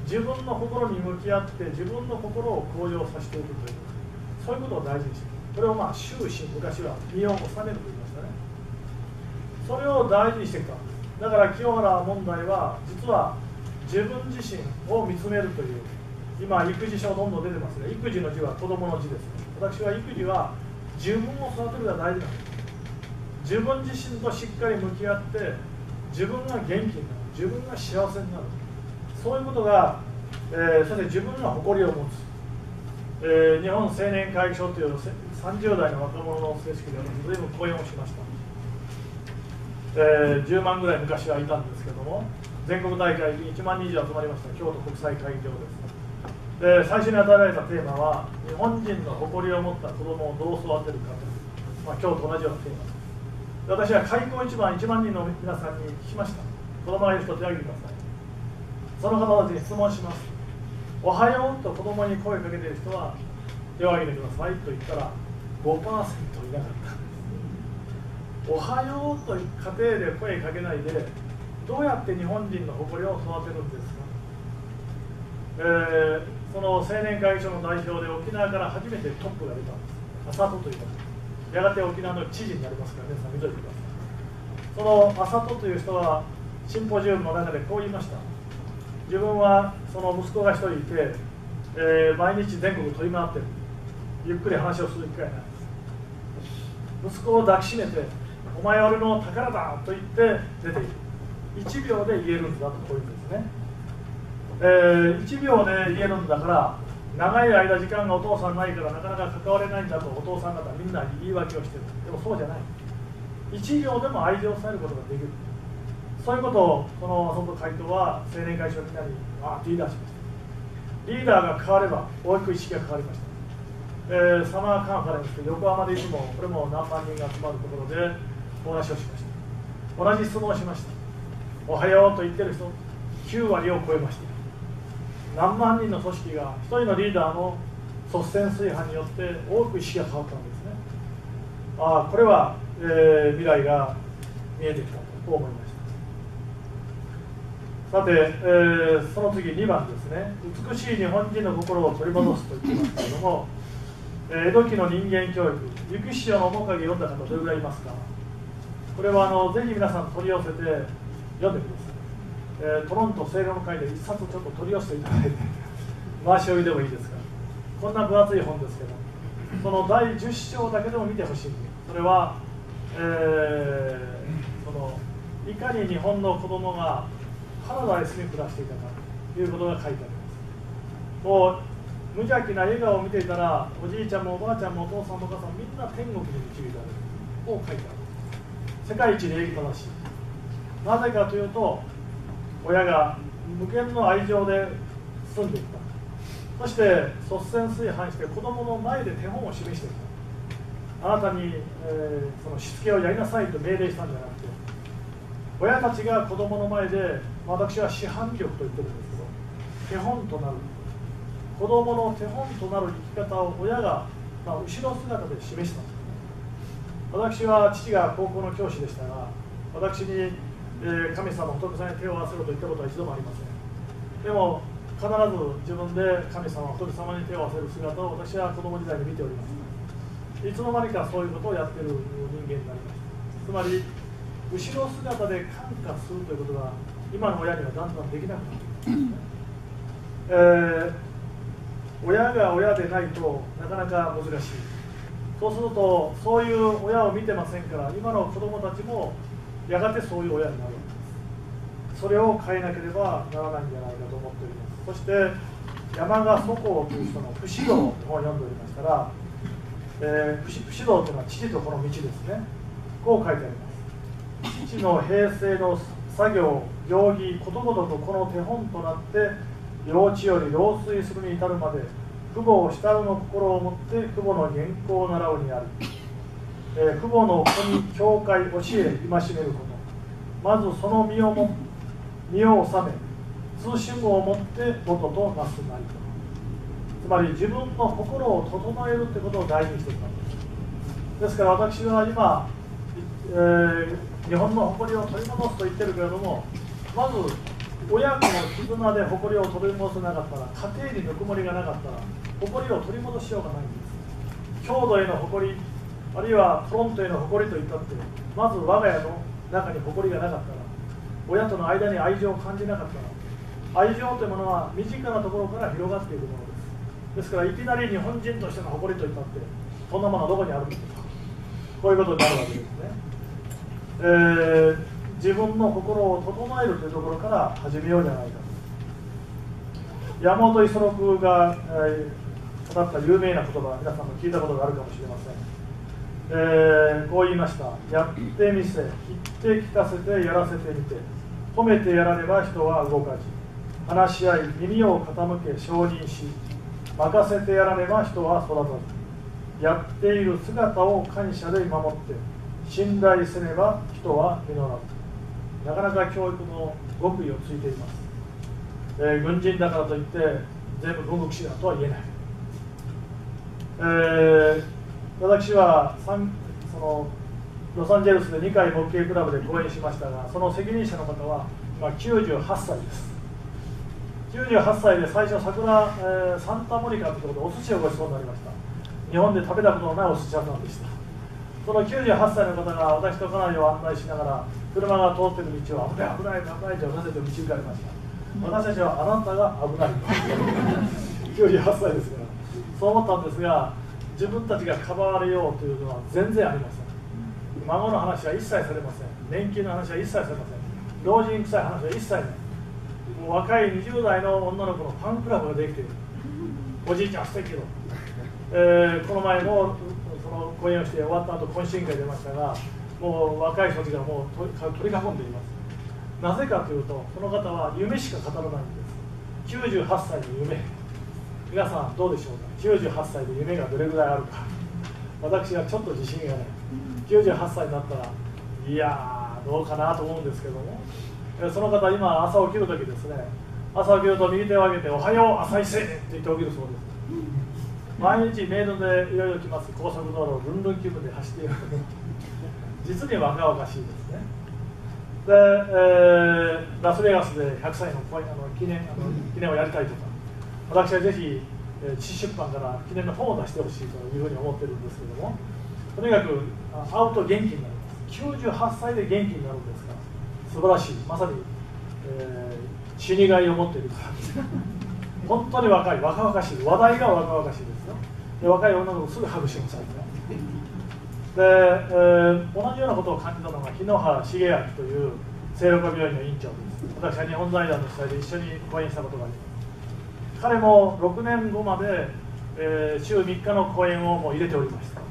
自分の心に向き合って自分の心を向上させておくというそういうことを大事にしてこれをまあ終始昔は身を収めると言いましたね。それを大事にしてきただから清原問題は実は自分自身を見つめるという今育児書どんどん出てますが育児の字は子供の字です私は育児は自分を育てるが大事なんです。自分自身としっかり向き合って自分が元気になる。自分が幸せになる。そういうことが、えー、そして自分が誇りを持つ、えー、日本青年会議所という30代の若者の組織で私随分講演をしました、えー、10万ぐらい昔はいたんですけども全国大会に1万人以上集まりました。京都国際会議場ですで最初に与えられたテーマは日本人の誇りを持った子供をどう育てるかという、まあ、今日と同じようなテーマです。私は開校一番1万人の皆さんに聞きました。子供がいる人手を挙げてください。その方たちに質問しますおはようと子供に声をかけている人は手を挙げてくださいと言ったら5%いなかったんですおはようと家庭で声かけないでどうやって日本人の誇りを育てるんですか、えーその青年会議所の代表で沖縄から初めてトップが出たんです。浅戸という方。やがて沖縄の知事になりますから皆さん見といてください。その浅戸という人はシンポジウムの中でこう言いました。自分はその息子が一人いて、えー、毎日全国飛び回ってる。ゆっくり話をする機会ない息子を抱きしめて「お前俺の宝だ!」と言って出ている。1秒で言えるんだとこういうんですね。えー、1秒で言えるんだから長い間時間がお父さんないからなかなか関われないんだとお父さん方みんな言い訳をしてる。でもそうじゃない。1秒でも愛情されることができる。そういうことをこのその会頭は青年会長みんなにわーっと言い出しました。リーダーが変われば大きく意識が変わりました、えー、サマーカンファレンス横浜でいつもこれも何万人が集まるところでお話をしました。同じ質問をしました。おはようと言ってる人9割を超えました。何万人の組織が1人のリーダーの率先炊飯によって多く意識が変わったんですね。ああこれは、えー、未来が見えてきたと思いました。さて、えー、その次2番ですね。美しい日本人の心を取り戻すと言ってますけれども、えー、江戸期の人間教育「雪潮の面影」読んだ方どれぐらいいますか？これはあのぜひ皆さん取り寄せて読んでください、えー、トロント聖霊の会で一冊ちょっと取り寄せていただいて回し読みでもいいですか？らこんな分厚い本ですけどその第10章だけでも見てほしいそれは、えー、そのいかに日本の子供がパラダイスに暮らしていたかということが書いてありますもう無邪気な笑顔を見ていたらおじいちゃんもおばあちゃんもお父さんもお母さんみんな天国に導かれるこう書いてある世界一礼儀正しい。なぜかというと親が無限の愛情で住んでいった。そして率先垂範して子供の前で手本を示していたあなたに、えー、そのしつけをやりなさいと命令したんじゃなくて親たちが子供の前で私は師範力と言ってるんですけど手本となる。子供の手本となる生き方を親が、まあ、後ろ姿で示したんです。私は父が高校の教師でしたが私に、えー、神様仏さんに手を合わせろと言ったことは一度もありません。でも必ず自分で神様仏様に手を合わせる姿を私は子供時代に見ております。いつの間にかそういうことをやっている人間になりました。つまり後ろ姿で感化するということが今の親にはだんだんできなくなっているんですね、えー、親が親でないとなかなか難しい。そうするとそういう親を見てませんから今の子供たちもやがてそういう親になるわけです。それを変えなければならないんじゃないかと思っております。そして山賀祖公という人の不死道を読んでおりましたら、えー、不死道というのは父とこの道ですね。こう書いてあります。父の平成の作業行儀ことごとくこの手本となって幼稚より老衰するに至るまで父母を慕うの心を持って父母の原稿を習うにある、えー、父母の子に教会教え戒めること。まずその身をも身を収め通信を持って元となすなりと。つまり自分の心を整えるってことを大事にしていたんです。ですから私は今、えー、日本の誇りを取り戻すと言ってるけれどもまず親子の絆で誇りを取り戻せなかったら家庭にぬくもりがなかったら誇りを取り戻しようがないんです。郷土への誇りあるいはフロントへの誇りといったってまず我が家の中に誇りがなかったら親との間に愛情を感じなかったら愛情というものは身近なところから広がっていくものです。ですからいきなり日本人としての誇りといったってそんなものはどこにあるんですか？こういうことになるわけですね、えー、自分の心を整えるというところから始めようじゃないか。山本五十六が、えー、語った有名な言葉皆さんも聞いたことがあるかもしれません、えー、こう言いました。やってみせ言って聞かせてやらせてみて。褒めてやらねば人は動かず。話し合い耳を傾け承認し任せてやらねば人は育たず。やっている姿を感謝で守って。信頼せねば人は実らずなかなか教育の極意をついています、えー、軍人だからといって全部軍国士だとは言えない、えー、私はそのロサンゼルスで2回模型クラブで講演しましたがその責任者の方は今98歳です。98歳で最初桜、えー、サンタモニカというところでお寿司をごちそうになりました。日本で食べたことのないお寿司屋さんでした。その98歳の方が私と家内を案内しながら車が通ってる道を危ない危ない危ないとさせて導かれました。私たちはあなたが危ない。98歳ですから。そう思ったんですが自分たちがかばわれようというのは全然ありません。孫の話は一切されません。年金の話は一切されません。老人臭い話は一切ないもう若い20代の女の子のファンクラブができている。おじいちゃん素敵よ、えー、この前もその講演をして終わった後懇親会出ましたがもう若い人たちがもう取り囲んでいます。なぜかというとこの方は夢しか語らないんです。98歳の夢。皆さんどうでしょうか？98歳で夢がどれぐらいあるか。私はちょっと自信がない。98歳になったらいやどうかなと思うんですけども。その方今朝起きる時ですね。朝起きると右手を上げて「おはよう朝一って言って起きるそうです。毎日メールでいろいろ来ます。高速道路をルンルン気分で走っている実に若々しいですね。で、えー、ラスベガスで100歳のあの記念あの記念をやりたいとか私はぜひ知出版から記念の本を出してほしいというふうに思ってるんですけどもとにかく会うと元気になります98歳で元気になるんですから素晴らしい。まさに、えー、死にがいを持っている。から本当に若い若々しい。話題が若々しいです。で若い女の子すぐハグしますよで、えー、同じようなことを感じたのが日野原重明という清六病院の院長です。私は日本財団の主催で一緒に講演したことがあります。彼も6年後まで、えー、週3日の講演をもう入れておりました。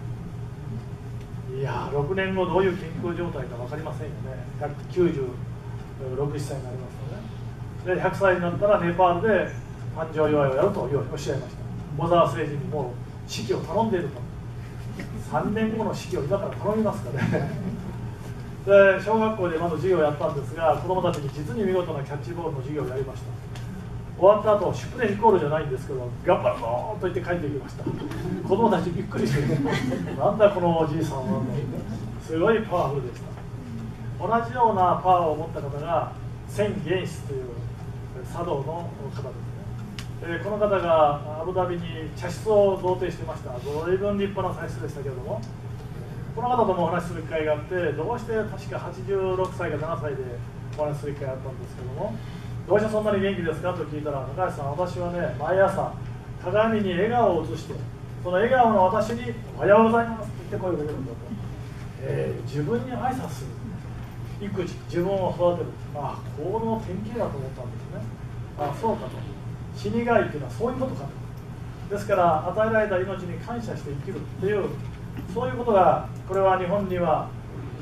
いや6年後どういう健康状態か分かりませんよね。196歳になりますのでで100歳になったらネパールで誕生祝いをやるとおっしゃいました。小沢誠治にもう式を頼んでいると。3年後の式を今から頼みますかね。で小学校でまず授業をやったんですが子どもたちに実に見事なキャッチボールの授業をやりました。終わった後シュプレイコールじゃないんですけど頑張るぞと言って帰ってきました。子供たちびっくりしてなんだこのおじいさんはすごいパワフルでした。同じようなパワーを持った方が千元室という茶道の方です、えー、この方がアブダビに茶室を贈呈してました。随分立派な茶室でしたけれども。この方ともお話しする機会があってどうして確か86歳か7歳でお話しする機会があったんですけども。どうしてそんなに元気ですか？と聞いたら高橋さん私はね毎朝鏡に笑顔を映してその笑顔の私に「おはようございます」って言って声をかけるんだと、えー、自分に挨拶する。育児自分を育てる。ああこの典型だと思ったんですね。ああそうかと。死にがいというのはそういうことかと。ですから与えられた命に感謝して生きるっていうそういうことがこれは日本には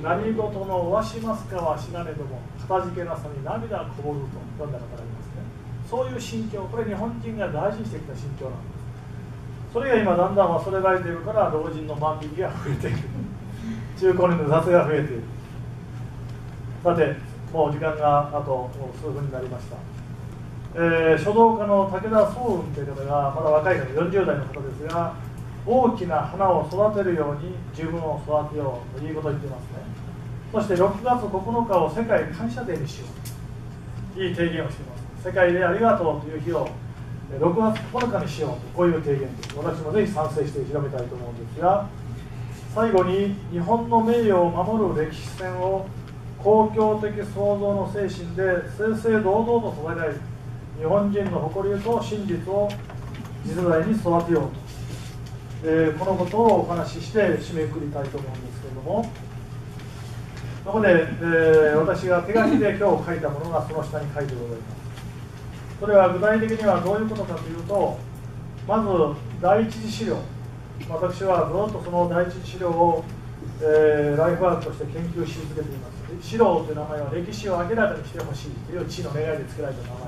何事のわしますかは知らねどもかたじけなさに涙こぼると。読んだ方がいますね。そういう心境これ日本人が大事にしてきた心境なんです。それが今だんだん忘れられているから老人の万引きが増えている中高年の雑が増えている。さてもう時間があと数分になりました、えー、書道家の武田壮雲という方がまだ若い方40代の方ですが大きな花を育てるように自分を育てようということを言っていますね。そして6月9日を世界感謝デーにしよういい提言をしています。世界でありがとうという日を6月9日にしようとこういう提言です。私もぜひ賛成して広めたいと思うんですが最後に日本の名誉を守る歴史戦を公共的創造の精神で正々堂々と育てられる日本人の誇りと真実を次世代に育てようと。えー、このことをお話しして締めくくりたいと思うんですけれども。そこで、えー、私が手書きで今日書いたものがその下に書いてございます。それは具体的にはどういうことかというとまず第一次資料。私はずっとその第一次資料を、えー、ライフワークとして研究し続けています。資料という名前は歴史を明らかにしてほしいという地の願いで付けられた名前。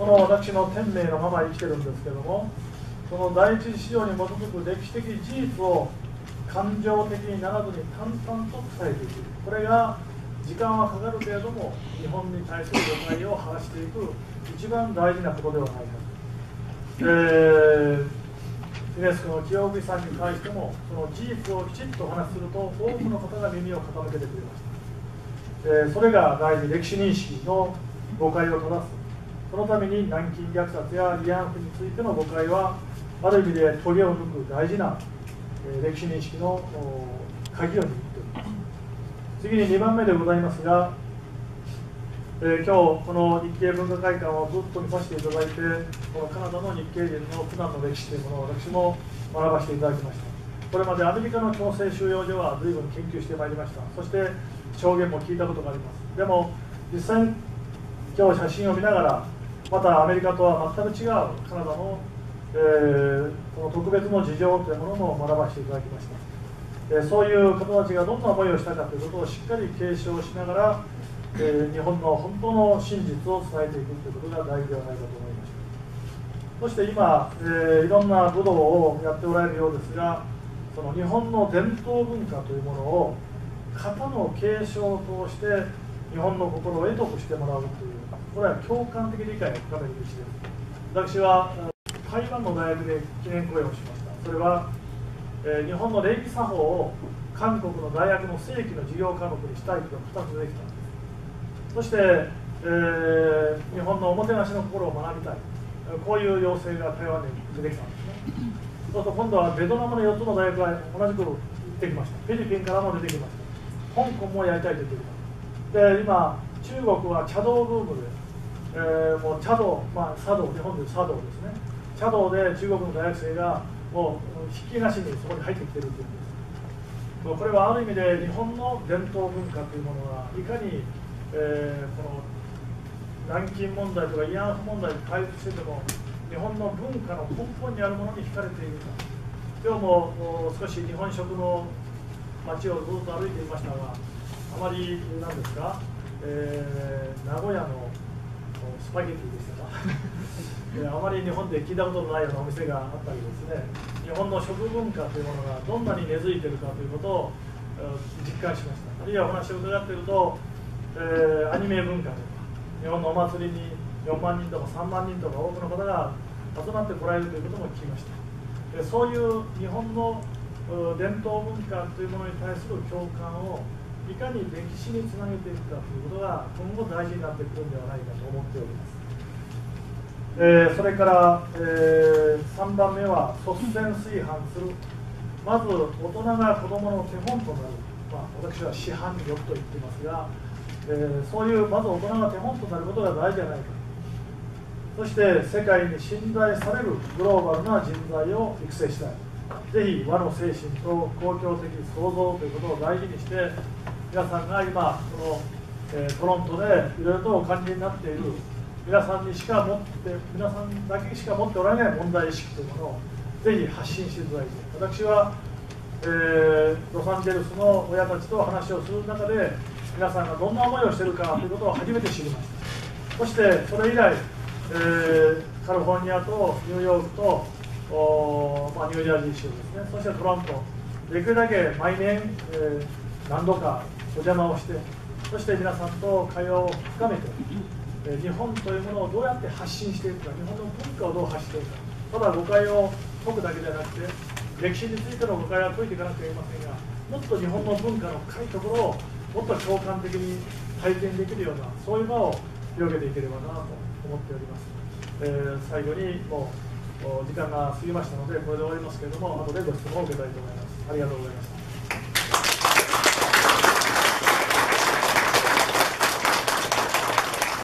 この私の天命のまま生きてるんですけどもその第一次史料に基づく歴史的事実を感情的にならずに淡々と伝えていく。これが時間はかかるけれども日本に対する誤解を晴らしていく一番大事なことではないかと、えー、ユネスコの清美さんに対してもその事実をきちっとお話しすると多くの方が耳を傾けてくれました、えー、それが大事歴史認識の誤解を正すそのために南京虐殺や慰安婦についての誤解はある意味でトゲを抜く大事な、歴史認識の鍵を握っております。次に2番目でございますが、えー、今日この日系文化会館をずっと見させていただいてこのカナダの日系人の普段の歴史というものを私も学ばせていただきました。これまでアメリカの強制収容所は随分研究してまいりました。そして証言も聞いたことがあります。でも実際今日写真を見ながらまたアメリカとは全く違うカナダのえー、この特別の事情というものも学ばせていただきました、えー、そういう方たちがどんな思いをしたかということをしっかり継承しながら、えー、日本の本当の真実を伝えていくということが大事ではないかと思いました。そして今、えー、いろんな武道をやっておられるようですがその日本の伝統文化というものを型の継承を通して日本の心を得得してもらうというこれは共感的理解を深める道です。私は台湾の大学で記念講演をしました。それは、えー、日本の礼儀作法を韓国の大学の正規の授業科目にしたいと2つできたんです。そして、えー、日本のおもてなしの心を学びたい。こういう要請が台湾に出てきたんですね。そうすると今度はベトナムの4つの大学が同じく行ってきました。フィリピンからも出てきました。香港もやりたいと言ってきた。で今中国は茶道ブームで、えー、もう茶道、まあ、茶道日本で茶道ですね。茶道で中国の大学生がもうひっきなしにそこに入ってきてるっていうんです。これはある意味で日本の伝統文化というものがいかに、えー、この南京問題とか慰安婦問題に対立してても日本の文化の根本にあるものに惹かれているか今日も少し日本食の街をずっと歩いていましたがあまり何ですか、えー、名古屋のスパゲティでしたかあまり日本で聞いたことのないようなお店があったりですね。日本の食文化というものがどんなに根付いているかということを実感しました。あるいはお話を伺っていると、えー、アニメ文化とか日本のお祭りに4万人とか3万人とか多くの方が集まってこられるということも聞きました。でそういう日本の伝統文化というものに対する共感をいかに歴史につなげていくかということが今後大事になってくるんではないかと思っております。えー、それから、えー、3番目は率先炊飯する。まず大人が子どもの手本となる、まあ、私は師範力と言っていますが、えー、そういうまず大人が手本となることが大事じゃないか。そして世界に信頼されるグローバルな人材を育成したい。ぜひ和の精神と公共的創造ということを大事にして皆さんが今この、えトロントでいろいろとお感じになっている皆さんにしか持って皆さんだけしか持っておられない問題意識というものをぜひ発信していただいて私は、えー、ロサンゼルスの親たちと話をする中で皆さんがどんな思いをしているかということを初めて知りました。そしてそれ以来、えー、カリフォルニアとニューヨークとお、まあ、ニュージャージー州ですね。そしてトロント。できるだけ毎年、えー、何度かお邪魔をしてそして皆さんと会話を深めて日本というものをどうやって発信していくか日本の文化をどう発していくかただ誤解を解くだけではなくて歴史についての誤解は解いていかなくてはいけませんがもっと日本の文化の深いところをもっと共感的に体験できるようなそういう場を広げていければなと思っております、えー、最後にもう時間が過ぎましたのでこれで終わりますけれども後でご質問を受けたいと思います。ありがとうございました。